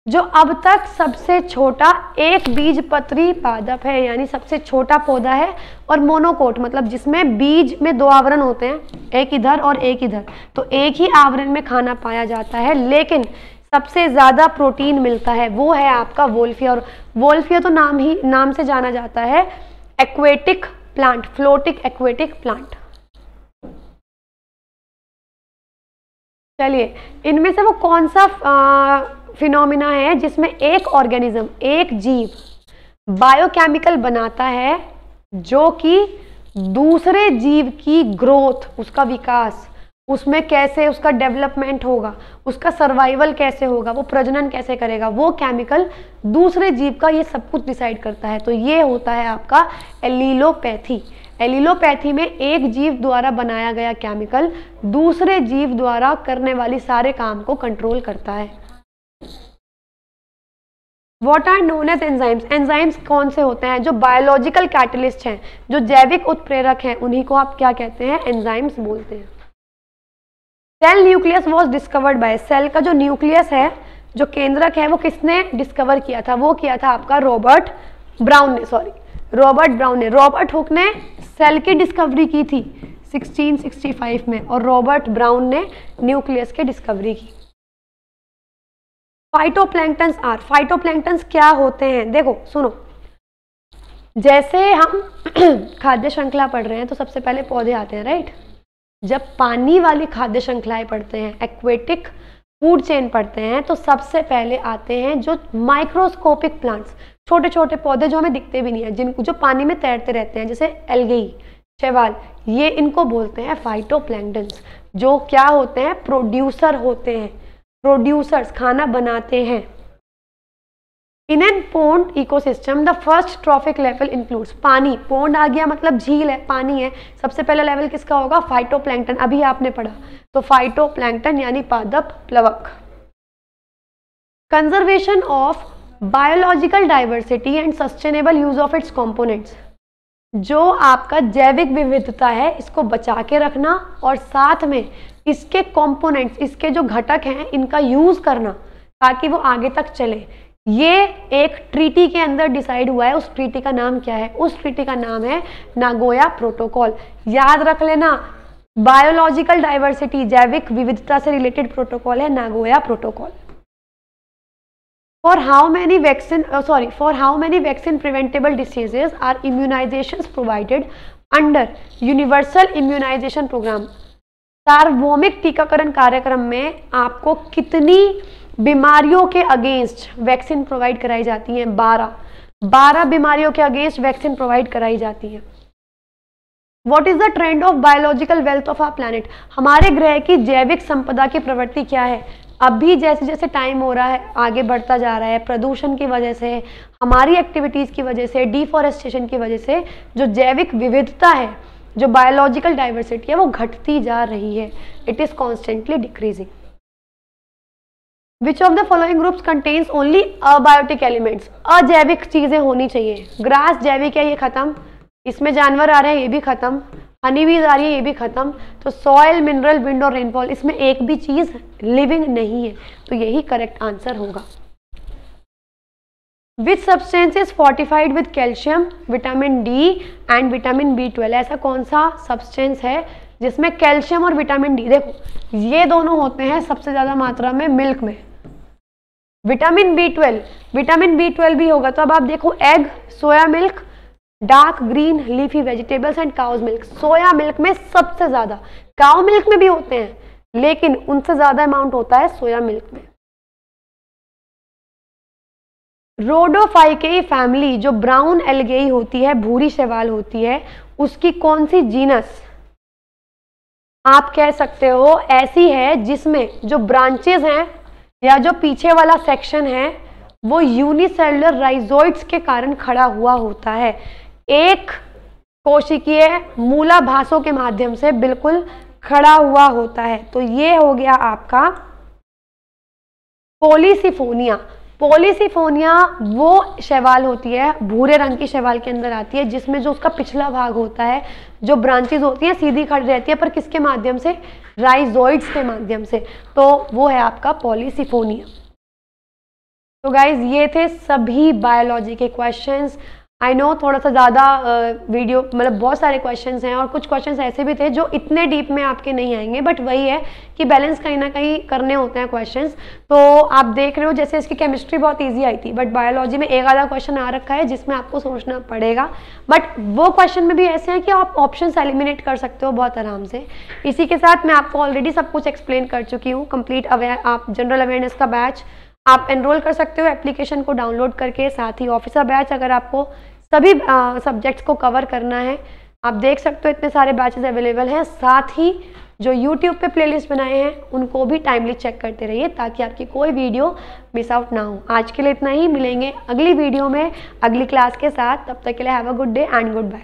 Speaker 1: जो अब तक सबसे छोटा एक बीज पत्री पादप है, यानी सबसे छोटा पौधा है, और मोनोकोट मतलब जिसमें बीज में दो आवरण होते हैं, एक इधर और एक इधर। तो एक ही आवरण में खाना पाया जाता है, लेकिन सबसे ज़्यादा प्रोटीन मिलता है, वो है आपका वोल्फिया, और वोल्फिया तो नाम ही, नाम से जाना जाता है aquatic plant floating aquatic plant चलिए, इनमें से वो कौन सा फिनोमिना है जिसमें एक ऑर्गेनिज्म एक जीव बायोकेमिकल बनाता है जो कि दूसरे जीव की ग्रोथ उसका विकास उसमें कैसे उसका डेवलपमेंट होगा, उसका सर्वाइवल कैसे होगा, वो प्रजनन कैसे करेगा, वो केमिकल दूसरे जीव का ये सब कुछ डिसाइड करता है। तो ये होता है आपका एलिलोपैथी एलिलोपैथी में एक जीव द्वारा बनाया गया केमिकल दूसरे जीव द्वारा करने वाली सारे काम को कंट्रोल करता है। What are known as enzymes enzymes कौन से होते हैं? जो बायोलॉजिकल कैटलिस्ट हैं, जो जैविक उत्प्रेरक हैं, उन्हीं को आप क्या कहते हैं? एंजाइम्स बोलते हैं। Cell nucleus was discovered by, cell का जो न्यूक्लियस है, जो केंद्रक है, वो किसने डिस्कवर किया था? वो किया था आपका रॉबर्ट ब्राउन ने सॉरी रॉबर्ट ब्राउन ने। रॉबर्ट हुक ने सेल की डिस्कवरी की थी 1665 में और रॉबर्ट ब्राउन ने न्यूक्लियस की डिस्कवरी की। फाइटोप्लैंक्टन्स आर फाइटोप्लैंक्टन्स क्या होते हैं? देखो, सुनो। जैसे हम <clears throat> खाद्य श्रृंखला पढ़ रहे हैं तो सबसे पहले पौधे आते हैं राइट जब पानी वाली खाद्य श्रृंखलाएँ पढ़ते हैं एक्वेटिक फ़ूड चेन पढ़ते हैं तो सबसे पहले आते हैं जो माइक्रोस्कोपिक प्लांट्स छोटे छोटे पौधे जो हमें दिखते भी नहीं है, जिनको जो पानी में तैरते रहते हैं, जैसे एलगई शैवाल, ये इनको बोलते हैं फाइटोप्लैंक्टन्स जो क्या होते हैं प्रोड्यूसर होते हैं प्रोड्यूसर्स खाना बनाते हैं। In an pond ecosystem the first trophic level includes pani. Pond आ गया मतलब झील है, पानी है। सबसे पहला लेवल किसका होगा? फाइटोप्लैंक्टन अभी आपने पढ़ा। तो फाइटोप्लैंक्टन यानी पादप, प्लवक। Conservation of biological diversity and sustainable use of its components जो आपका जैविक विविधता है, इसको बचा के रखना और साथ में इसके कंपोनेंट्स इसके जो घटक हैं, इनका यूज़ करना ताकि वो आगे तक चले। ये एक ट्रीटी के अंदर डिसाइड हुआ है, उस ट्रीटी का नाम क्या है? उस ट्रीटी का नाम है नागोया प्रोटोकॉल याद रख लेना बायोलॉजिकल डाइवर्सिटी जैविक विविधता से रिलेटेड प्रोटोकॉल है Nagoya protocol for how many vaccine sorry for how many vaccine preventable diseases are immunization provided under universal immunization programme सार्वभौमिक टीकाकरण कार्यक्रम में आपको कितनी बीमारियों के अगेंस्ट वैक्सीन प्रोवाइड कराई जाती हैं बारह। बारह बीमारियों के अगेंस्ट वैक्सीन प्रोवाइड कराई जाती है। What is the trend of biological wealth of our planet हमारे ग्रह की जैविक संपदा की प्रवृत्ति क्या है? अभी जैसे जैसे टाइम हो रहा है, आगे बढ़ता जा रहा है, प्रदूषण की वजह से, हमारी एक्टिविटीज़ की वजह से डिफॉरेस्टेशन की वजह से, जो जैविक विविधता है, जो बायोलॉजिकल डाइवर्सिटी है, वो घटती जा रही है। It is constantly decreasing which of the following groups contains only abiotic elements अजैविक चीज़ें होनी चाहिए। ग्रास जैविक है, ये ख़त्म। इसमें जानवर आ रहे हैं, ये भी ख़त्म। हनी बीज आ रही है, ये भी ख़त्म। तो सॉयल मिनरल विंड और रेनफॉल इसमें एक भी चीज़ लिविंग नहीं है। तो यही करेक्ट आंसर होगा। Which substance is fortified with calcium vitamin D and vitamin B twelve ऐसा कौन सा सब्सटेंस है जिसमें कैल्शियम और विटामिन डी देखो, ये दोनों होते हैं सबसे ज़्यादा मात्रा में मिल्क में। Vitamin B twelve vitamin B twelve भी होगा। तो अब आप देखो egg soya milk dark green leafy vegetables and cow's milk soya milk में सबसे ज़्यादा काउ मिल्क में भी होते हैं, लेकिन उनसे ज़्यादा अमाउंट होता है सोया मिल्क में। रोडोफाइके फैमिली जो ब्राउन एलगेई होती है, भूरी शैवाल होती है, उसकी कौन सी जीनस आप कह सकते हो, ऐसी है जिसमें जो ब्रांचेस हैं या जो पीछे वाला सेक्शन है, वो यूनिसेलुलर राइजोइड्स के कारण खड़ा हुआ होता है। एक कोशिकीय मूलाभासों के माध्यम से बिल्कुल खड़ा हुआ होता है। तो ये हो गया आपका पोलिसिफोनिया पोलिसिफोनिया वो शैवाल होती है, भूरे रंग की शैवाल के अंदर आती है, जिसमें जो उसका पिछला भाग होता है, जो ब्रांचेज होती हैं, सीधी खड़ी रहती है, पर किसके माध्यम से? राइजोइड्स के माध्यम से। तो वो है आपका पॉलीसिफोनिया तो गाइज़ ये थे सभी बायोलॉजी के क्वेश्चंस आई नो थोड़ा सा ज़्यादा वीडियो मतलब बहुत सारे क्वेश्चंस हैं और कुछ क्वेश्चंस ऐसे भी थे जो इतने डीप में आपके नहीं आएँगे बट वही है कि बैलेंस कहीं ना कहीं करने होते हैं क्वेश्चंस तो आप देख रहे हो, जैसे इसकी केमिस्ट्री बहुत ईजी आई थी बट बायोलॉजी में एक आधा क्वेश्चन आ रखा है जिसमें आपको सोचना पड़ेगा। बट वो क्वेश्चन में भी ऐसे हैं कि आप ऑप्शन एलिमिनेट कर सकते हो बहुत आराम से। इसी के साथ मैं आपको ऑलरेडी सब कुछ एक्सप्लेन कर चुकी हूँ। कंप्लीट अवेयर आप जनरल अवेयरनेस का बैच आप एनरोल कर सकते हो एप्लीकेशन को डाउनलोड करके, साथ ही ऑफिसर बैच अगर आपको सभी सब्जेक्ट्स को कवर करना है। आप देख सकते हो इतने सारे बैचेस अवेलेबल हैं। साथ ही जो YouTube पे प्लेलिस्ट बनाए हैं, उनको भी टाइमली चेक करते रहिए ताकि आपकी कोई वीडियो मिस आउट ना हो। आज के लिए इतना ही। मिलेंगे अगली वीडियो में अगली क्लास के साथ। तब तक के लिए have a good day and goodbye